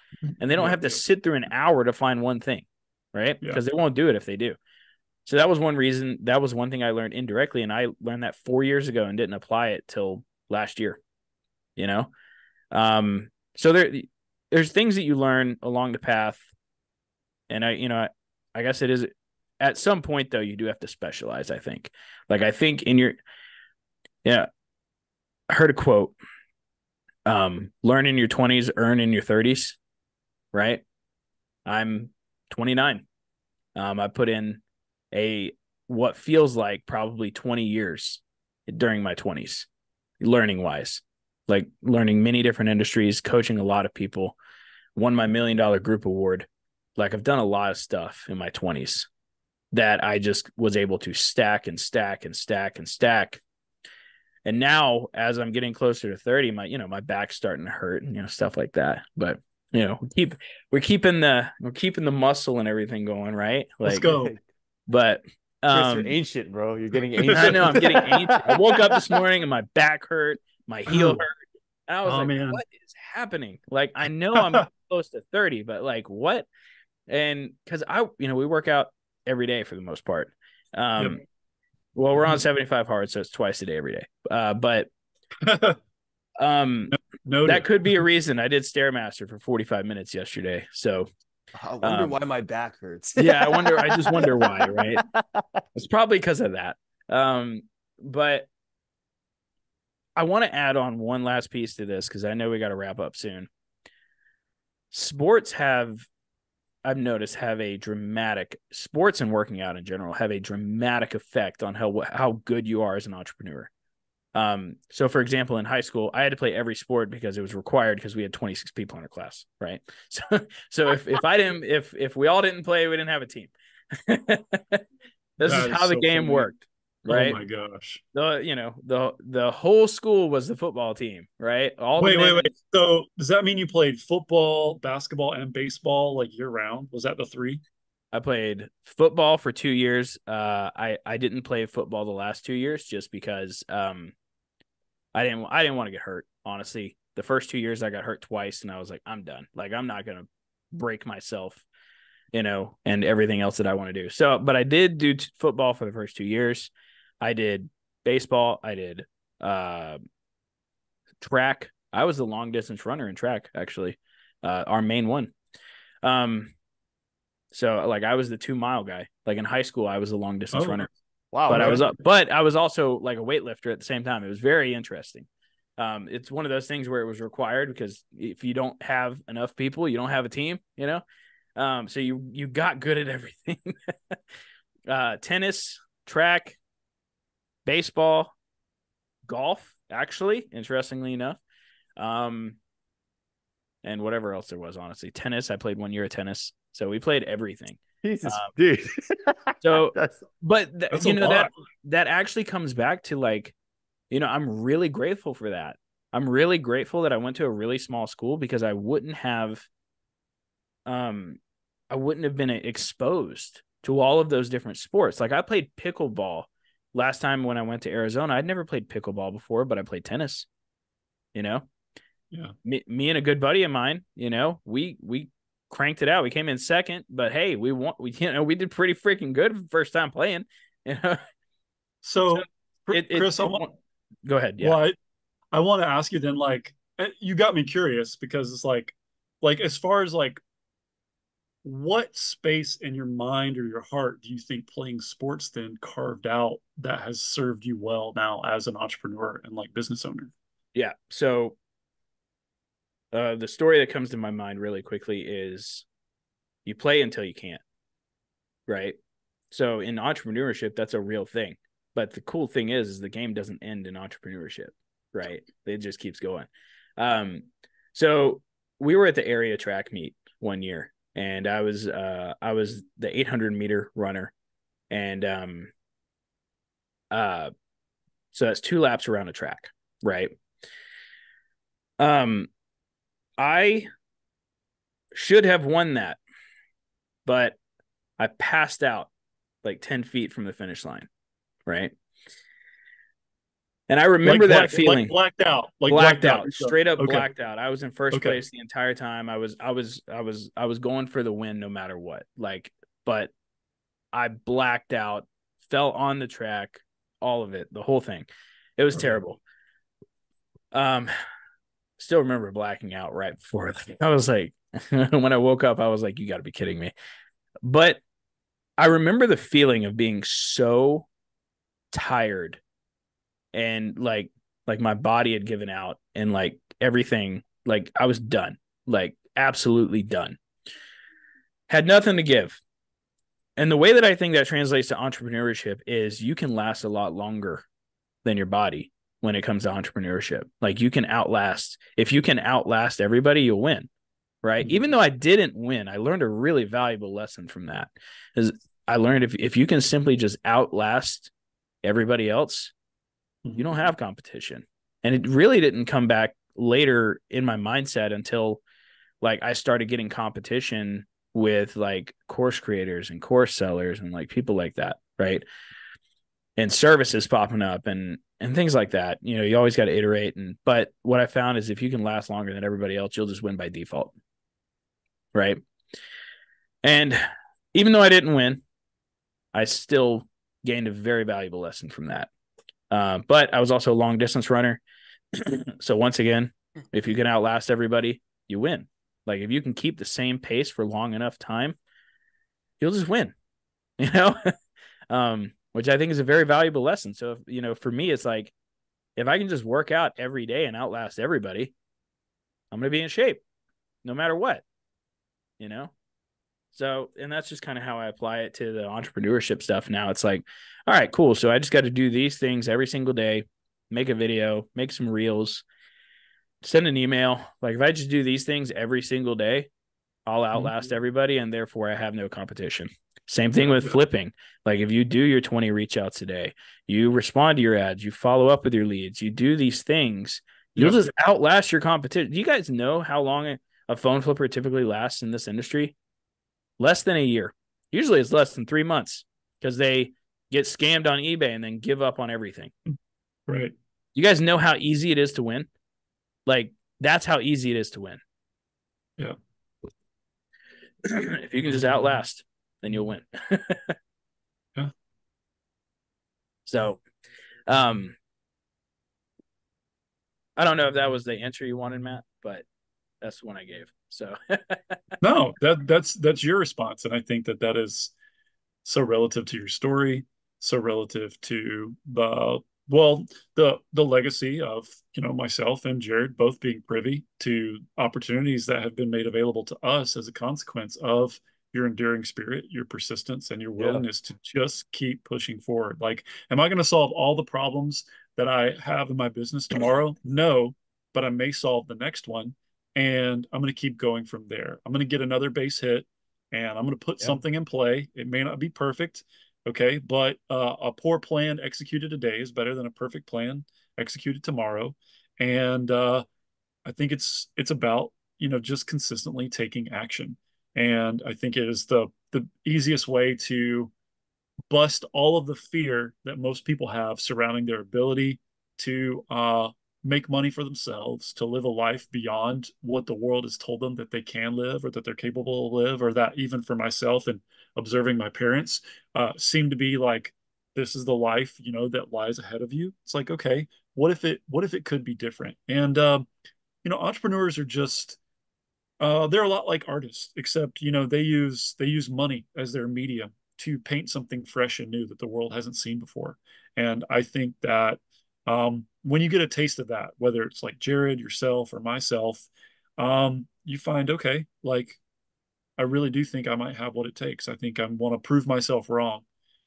and they don't yeah, have to sit through an hour to find one thing, right? Because they won't do it if they do. So that was one reason. That was one thing I learned indirectly, and I learned that four years ago and didn't apply it till last year. You know, um, so there, there's things that you learn along the path, and I, you know, I, I guess it is at some point though you do have to specialize i think. Like i think in your yeah i heard a quote um learn in your 20s earn in your 30s right? I'm 29 um i put in a what feels like probably 20 years during my 20s learning wise like learning many different industries coaching a lot of people won my million dollar group award like i've done a lot of stuff in my 20s that I just was able to stack and stack and stack and stack. And now as I'm getting closer to 30, my you know, my back's starting to hurt and you know, stuff like that. But you know, keep we're keeping the we're keeping the muscle and everything going, right? Like Let's go. But Chris, Um, you're ancient, bro. You're getting ancient. I know I'm getting ancient. I woke up this morning and my back hurt, my heel hurt. And I was Oh, like, man. what is happening? Like, I know I'm close to 30, but like, what? And because I, you know, we work out every day for the most part. Um, well, we're on 75 hard, so it's twice a day every day. Uh, but um, Noted. that could be a reason. I did Stairmaster for 45 minutes yesterday. So I wonder Um, why my back hurts. yeah, I wonder. I just wonder why, right? It's probably because of that. Um, but I want to add on one last piece to this because I know we got to wrap up soon. Sports have, I've noticed, have a dramatic sports and working out in general have a dramatic effect on how how good you are as an entrepreneur. Um, so for example, in high school, I had to play every sport because it was required because we had 26 people in our class, right? So so if if I didn't if if we all didn't play, we didn't have a team. this is is how the so game funny. worked, right? Oh my gosh. the you know the the whole school was the football team, right? All Wait, wait, wait. So does that mean you played football, basketball, and baseball like year round? Was that the three? I played football for two years. Uh, I I didn't play football the last two years just because um, I didn't I didn't want to get hurt. Honestly, the first two years I got hurt twice, and I was like, I'm done. Like I'm not gonna break myself, you know, and everything else that I want to do. So, but I did do t- football for the first two years. I did baseball. I did uh, track. I was the long distance runner in track, actually, uh, our main one. Um, so like I was the two mile guy. Like in high school, I was a long distance Oh, runner, Wow. but I was up. But I was also like a weightlifter at the same time. It was very interesting. Um, it's one of those things where it was required because if you don't have enough people, you don't have a team. You know, um, so you you got good at everything. uh, tennis, track, baseball, golf. Actually, interestingly enough, um, and whatever else there was. Honestly, tennis. I played one year of tennis, so we played everything. Jesus, um, dude. So That's but th- That's you know lot. that that actually comes back to like you know i'm really grateful for that i'm really grateful that i went to a really small school because i wouldn't have um i wouldn't have been exposed to all of those different sports like i played pickleball last time when i went to arizona i'd never played pickleball before but i played tennis you know? Yeah. me, me and a good buddy of mine you know we we cranked it out. We came in second but hey we want we you know we did pretty freaking good first time playing you know? So, So, it, it, Chris, I want, go ahead yeah. Well, I, I want to ask you then, like, eh, you got me curious because it's like, like as far as like, what space in your mind or your heart do you think playing sports then carved out that has served you well now as an entrepreneur and like business owner? Yeah. So uh the story that comes to my mind really quickly is you play until you can't. Right? So in entrepreneurship that's a real thing. But the cool thing is is the game doesn't end in entrepreneurship, right? It just keeps going. Um so we were at the area track meet one year and I was uh I was the 800 meter runner and um uh so that's two laps around a track, right? Um, I should have won that, but I passed out like 10 feet from the finish line. Right. And I remember Like that black- feeling like blacked out, like blacked, out, straight up Okay. blacked out. I was in first Okay. place the entire time. I was, I was, I was, I was going for the win no matter what. Like, but I blacked out, fell on the track, all of it, the whole thing. It was terrible. Um, still remember blacking out right before. I was like, when I woke up, I was like, you got to be kidding me. But I remember the feeling of being so tired and like like my body had given out and like everything like I was done like absolutely done. Had nothing to give. And the way that I think that translates to entrepreneurship is you can last a lot longer than your body when it comes to entrepreneurship. Like you can outlast if you can outlast everybody you'll win right? Mhm. even though I didn't win I learned a really valuable lesson from that. Is I learned if if you can simply just outlast everybody else you don't mm-hmm. have competition. And it really didn't come back later in my mindset until like I started getting competition with like course creators and course sellers and like people like that. right? And services popping up and and things like that. You know, you always got to iterate. And but what I found is if you can last longer than everybody else, you'll just win by default, right? And even though I didn't win, I still gained a very valuable lesson from that. Uh, but I was also a long distance runner. so once again, if you can outlast everybody, you win. Like if you can keep the same pace for long enough time, you'll just win. You know, um, which I think is a very valuable lesson. So if, you know, for me, it's like if I can just work out every day and outlast everybody, I'm gonna be in shape, no matter what. You know, so, and that's just kind of how I apply it to the entrepreneurship stuff now. It's like, all right, cool. So I just got to do these things every single day, make a video, make some reels, send an email. Like if I just do these things every single day, I'll outlast mm-hmm. everybody and therefore I have no competition. Same thing with flipping. Like if you do your 20 reach outs a day, you respond to your ads, you follow up with your leads, you do these things, you'll just outlast your competition. Do you guys know how long a phone flipper typically lasts in this industry? Less than a year. Usually it's less than three months because they get scammed on eBay and then give up on everything. Right. You guys know how easy it is to win? Like that's how easy it is to win. Yeah. if you can just outlast, then you'll win. yeah. So, um, I don't know if that was the answer you wanted, Matt, but that's the one I gave. So, no, that that's that's your response, and I think that that is so relative to your story, so relative to the well the the legacy of you know myself and jared both being privy to opportunities that have been made available to us as a consequence of your enduring spirit your persistence and your willingness yeah. to just keep pushing forward. Like am i going to solve all the problems that i have in my business tomorrow? No but i may solve the next one and i'm going to keep going from there. I'm going to get another base hit and i'm going to put yeah. something in play. It may not be perfect Okay, but uh, a poor plan executed today is better than a perfect plan executed tomorrow, and uh, I think it's it's about you know just consistently taking action, and I think it is the the easiest way to bust all of the fear that most people have surrounding their ability to uh, make money for themselves, to live a life beyond what the world has told them that they can live or that they're capable of live, or that even for myself and observing my parents uh, seem to be like, this is the life, you know, that lies ahead of you. It's like, okay, what if it, what if it could be different? And, uh, you know, entrepreneurs are just, uh, they're a lot like artists, except, you know, they use, they use money as their medium to paint something fresh and new that the world hasn't seen before. And I think that um, when you get a taste of that, whether it's like Jared, yourself, or myself, um, you find okay, like I really do think I might have what it takes. I think I want to prove myself wrong,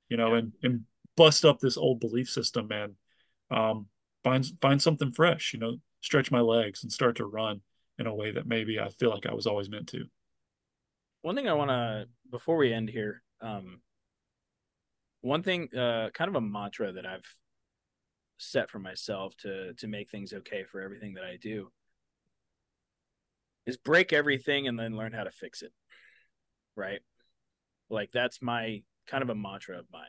you know, yeah. and and bust up this old belief system and um, find find something fresh, you know, stretch my legs and start to run in a way that maybe I feel like I was always meant to. One thing I want to before we end here, um, one thing, uh, kind of a mantra that I've set for myself to to make things okay for everything that I do is break everything and then learn how to fix it. Right? Like that's my kind of a mantra of mine.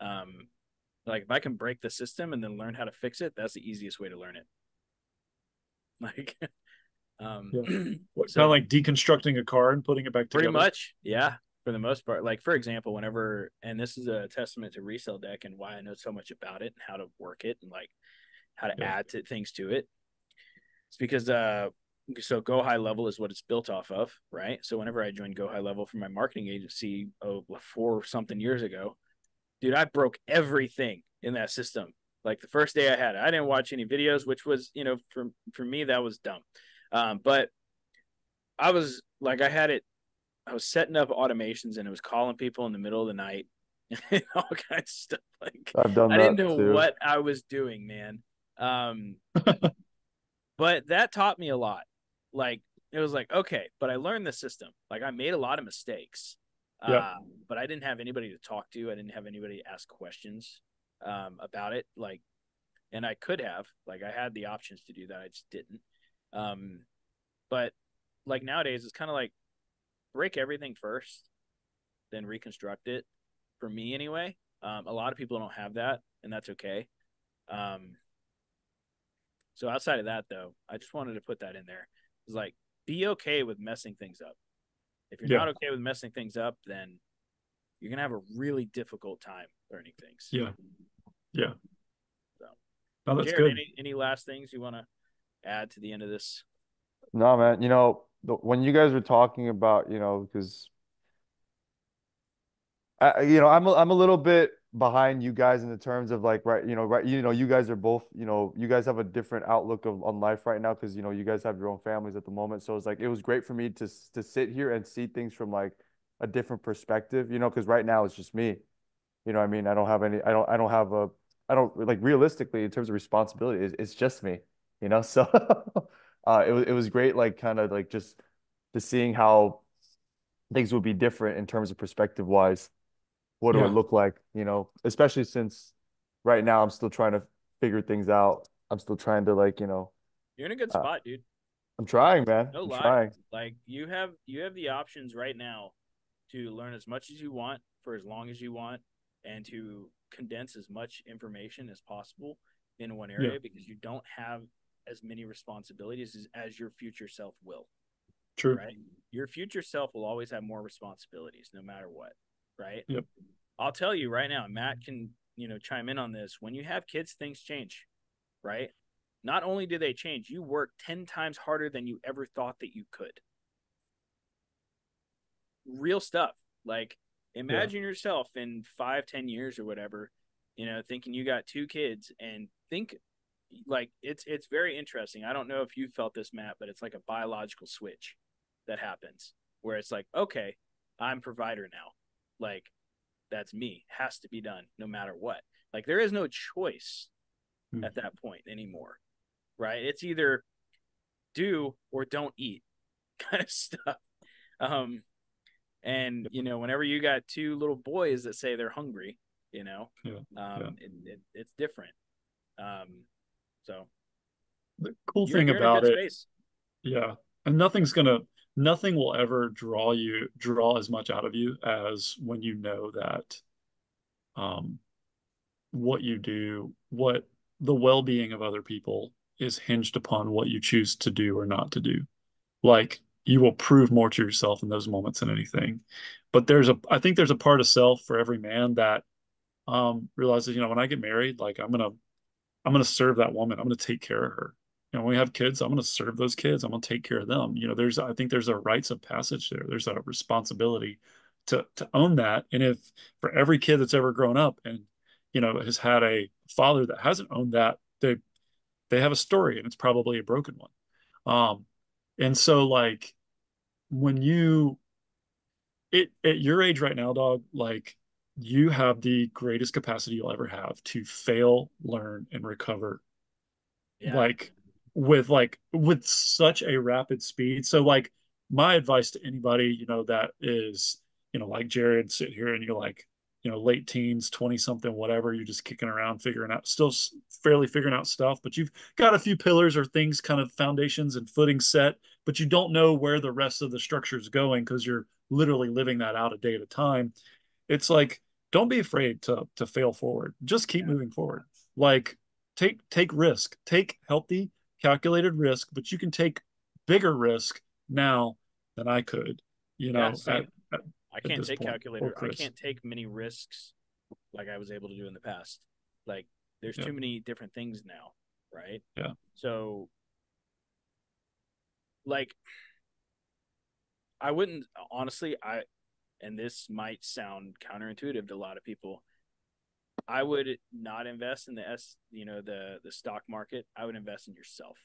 Um like if I can break the system and then learn how to fix it, that's the easiest way to learn it. Like um yeah. so, kind of like deconstructing a car and putting it back together. Pretty much. Yeah for the most part. Like for example, whenever and this is a testament to resell deck and why I know so much about it and how to work it and like how to yeah. add to things to it. It's because uh so GoHighLevel is what it's built off of, right? So whenever I joined GoHighLevel for my marketing agency oh four something years ago, dude, I broke everything in that system. Like the first day I had it, I didn't watch any videos, which was, you know, for for me that was dumb. Um, but I was like I had it I was setting up automations and it was calling people in the middle of the night and all kinds of stuff. Like I've done I didn't know too. what I was doing, man. Um, but that taught me a lot. Like it was like, okay, but I learned the system. Like I made a lot of mistakes. Yep. Uh, but I didn't have anybody to talk to. I didn't have anybody to ask questions um, about it. Like, and I could have, like, I had the options to do that. I just didn't. Um, but like nowadays, it's kind of like break everything first, then reconstruct it. For me, anyway. Um, a lot of people don't have that, and that's okay. Um, so outside of that, though, I just wanted to put that in there. It's like be okay with messing things up. If you're Yeah. not okay with messing things up, then you're gonna have a really difficult time learning things. Yeah. Yeah. So, No, that's Jared, good. any any last things you want to add to the end of this? No, man. You know, the, when you guys were talking about, you know, because I, you know, I'm a, I'm a little bit behind you guys in the terms of like, right, you know, right, you know, you guys are both, you know, you guys have a different outlook of on life right now because you know you guys have your own families at the moment. So it's like it was great for me to to sit here and see things from like a different perspective, you know, because right now it's just me. You know, I mean, I don't have any, I don't, I don't have a, I don't like realistically in terms of responsibility, it's, it's just me, you know. So uh, it was it was great, like kind of like just to seeing how things would be different in terms of perspective wise. What it Yeah. would look like, you know, especially since right now I'm still trying to figure things out. I'm still trying to like, you know, You're in a good Uh, spot, dude. I'm trying, man. No I'm lie. trying. Like you have you have the options right now to learn as much as you want for as long as you want and to condense as much information as possible in one area because you don't have as many responsibilities as, as your future self will, True. right? Your future self will always have more responsibilities no matter what, right? Yep. I'll tell you right now, Matt can, you know, chime in on this. When you have kids, things change, right? Not only do they change, you work 10 times harder than you ever thought that you could. Real stuff. Like, imagine yourself in five, ten years or whatever, you know, thinking you got two kids and think like it's it's very interesting. I don't know if you felt this, Matt, but it's like a biological switch that happens where it's like, okay, I'm provider now. Like, that's me. Has to be done no matter what. Like there is no choice Hmm. at that point anymore. Right? It's either do or don't eat kind of stuff. Um and you know, whenever you got two little boys that say they're hungry, you know, Yeah, um yeah. It, it, it's different. Um so The cool you're, thing you're about it, space. yeah, and nothing's gonna, nothing will ever draw you, draw as much out of you as when you know that, um, what you do, what the well-being of other people is hinged upon what you choose to do or not to do. Like you will prove more to yourself in those moments than anything. But there's a, I think there's a part of self for every man that um realizes, you know, when I get married, like I'm gonna I'm going to serve that woman. I'm going to take care of her. You know, when we have kids, I'm going to serve those kids. I'm going to take care of them. You know, there's, I think there's a rites of passage there. There's a responsibility to, to own that. And if for every kid that's ever grown up and, you know, has had a father that hasn't owned that, they, they have a story and it's probably a broken one. Um, and so like when you, it, at your age right now, dog, like you have the greatest capacity you'll ever have to fail, learn, and recover Yeah. like with like with such a rapid speed. So like my advice to anybody, you know, that is, you know, like Jared sit here and you're like, you know, late teens, 20 something, whatever, you're just kicking around, figuring out, still fairly figuring out stuff, but you've got a few pillars or things kind of foundations and footing set, but you don't know where the rest of the structure is going because you're literally living that out a day at a time. It's like, don't be afraid to to fail forward. Just keep moving forward. Like take take risk, take healthy, calculated risk, but you can take bigger risk now than I could. You know, Yeah, at- at- I can't take point, calculator. Oh, I can't take many risks like I was able to do in the past. Like there's Yeah. too many different things now, right? Yeah. So like I wouldn't honestly I and this might sound counterintuitive to a lot of people. I would not invest in the S, you know, the the stock market. I would invest in yourself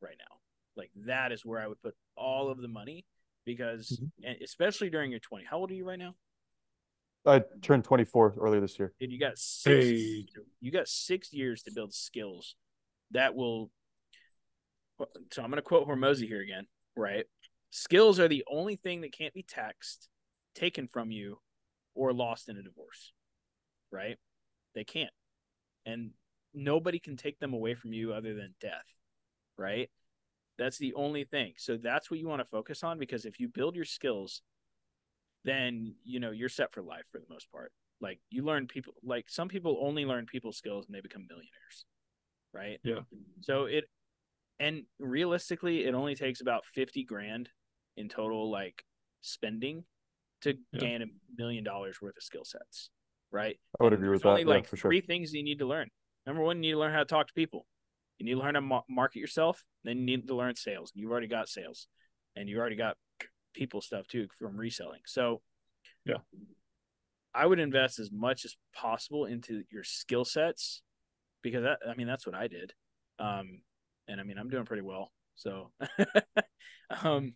right now. Like that is where I would put all of the money because Mhm. and especially during your 20. How old are you right now? I turned 24 earlier this year. Dude, you got six Hey. you got 6 years to build skills that will so I'm going to quote Hormozi here again, right? Skills are the only thing that can't be taxed, taken from you, or lost in a divorce. Right? They can't. And nobody can take them away from you other than death. Right? That's the only thing. So that's what you want to focus on because if you build your skills, then you know you're set for life for the most part. Like you learn people like some people only learn people skills and they become millionaires. Right? Yeah. So it and realistically it only takes about 50 grand in total like spending to Yeah. gain a million dollars worth of skill sets. Right? I would agree with only that. Yeah, like for sure. three things you need to learn. Number one, you need to learn how to talk to people. You need to learn how to ma- market yourself. Then you need to learn sales. You've already got sales, and you already got people stuff too from reselling. So, Yeah. I would invest as much as possible into your skill sets because that, I mean that's what I did, um, and I mean I'm doing pretty well. So, um,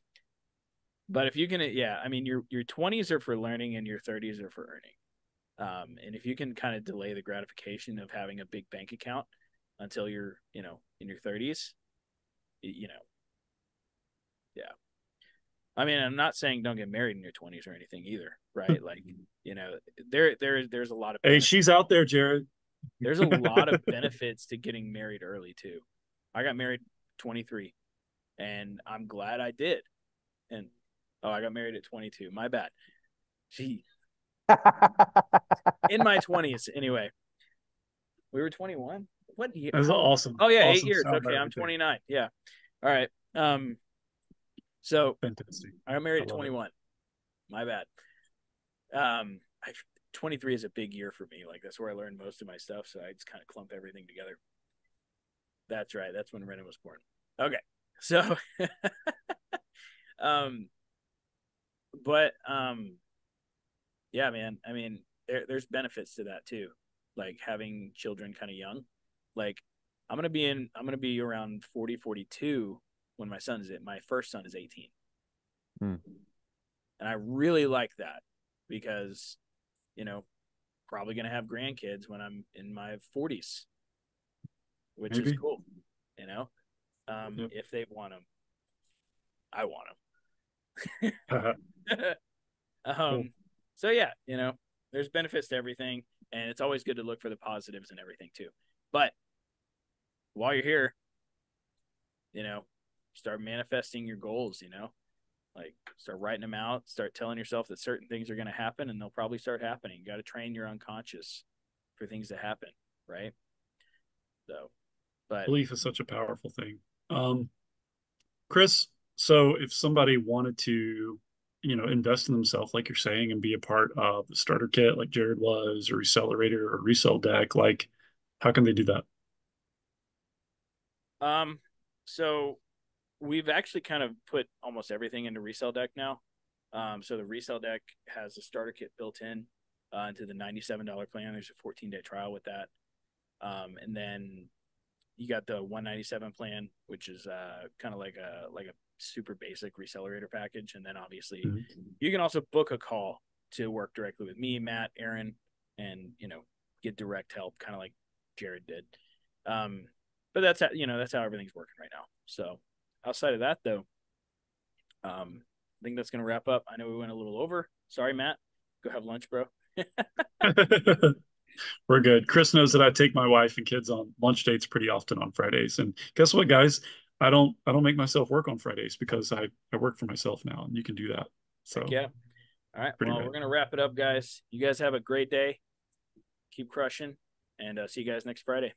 but if you can, yeah, I mean your your 20s are for learning and your 30s are for earning. Um, and if you can kind of delay the gratification of having a big bank account until you're, you know, in your 30s, you know, yeah. I mean, I'm not saying don't get married in your 20s or anything either, right? Like, you know, there there there's a lot of Hey, she's out there, Jared. there's a lot of benefits to getting married early too. I got married 23, and I'm glad I did. And oh, I got married at 22. My bad. Gee, in my 20s anyway. We were 21. What year? That's how- awesome. Oh yeah, eight years. Okay, I'm right there. 29. Yeah. All right. Um. So Fantastic. I got married I at love it. 21. My bad. Um, I, 23 is a big year for me. Like that's where I learned most of my stuff. So I just kind of clump everything together. That's right. That's when Renan was born. Okay. So, um, but um, yeah, man. I mean, there, there's benefits to that too. Like having children kind of young. Like I'm gonna be in. I'm gonna be around 40, 42 when my son's it. My first son is 18. Hmm. And I really like that because, you know, probably going to have grandkids when I'm in my 40s, which Maybe. is cool, you know, um, if they want them. I want them. Um, so yeah, you know, there's benefits to everything, and it's always good to look for the positives and everything too. But while you're here, you know, start manifesting your goals. You know, like start writing them out. Start telling yourself that certain things are going to happen, and they'll probably start happening. You got to train your unconscious for things to happen, right? So, but belief is such a powerful thing. Um, Chris, so if somebody wanted to, you know, invest in themselves, like you're saying, and be a part of the starter kit, like Jared was, or Resellerator, or Resell Deck, like, how can they do that? Um, so we've actually kind of put almost everything into resell deck now. Um, so the resell deck has a starter kit built in uh, into the ninety-seven dollar plan. There's a fourteen day trial with that, um, and then you got the one ninety-seven plan, which is uh, kind of like a like a super basic Resellerator package, and then obviously Mhm. you can also book a call to work directly with me, Matt, Aaron, and you know get direct help, kind of like Jared did. Um, but that's how you know that's how everything's working right now. So outside of that, though, um, I think that's gonna wrap up. I know we went a little over. Sorry, Matt. Go have lunch, bro. We're good. Chris knows that I take my wife and kids on lunch dates pretty often on Fridays. And guess what, guys? I don't I don't make myself work on Fridays because I, I work for myself now and you can do that. So Yeah. All right. Well, we're gonna wrap it up, guys. You guys have a great day. Keep crushing, and uh, see you guys next Friday.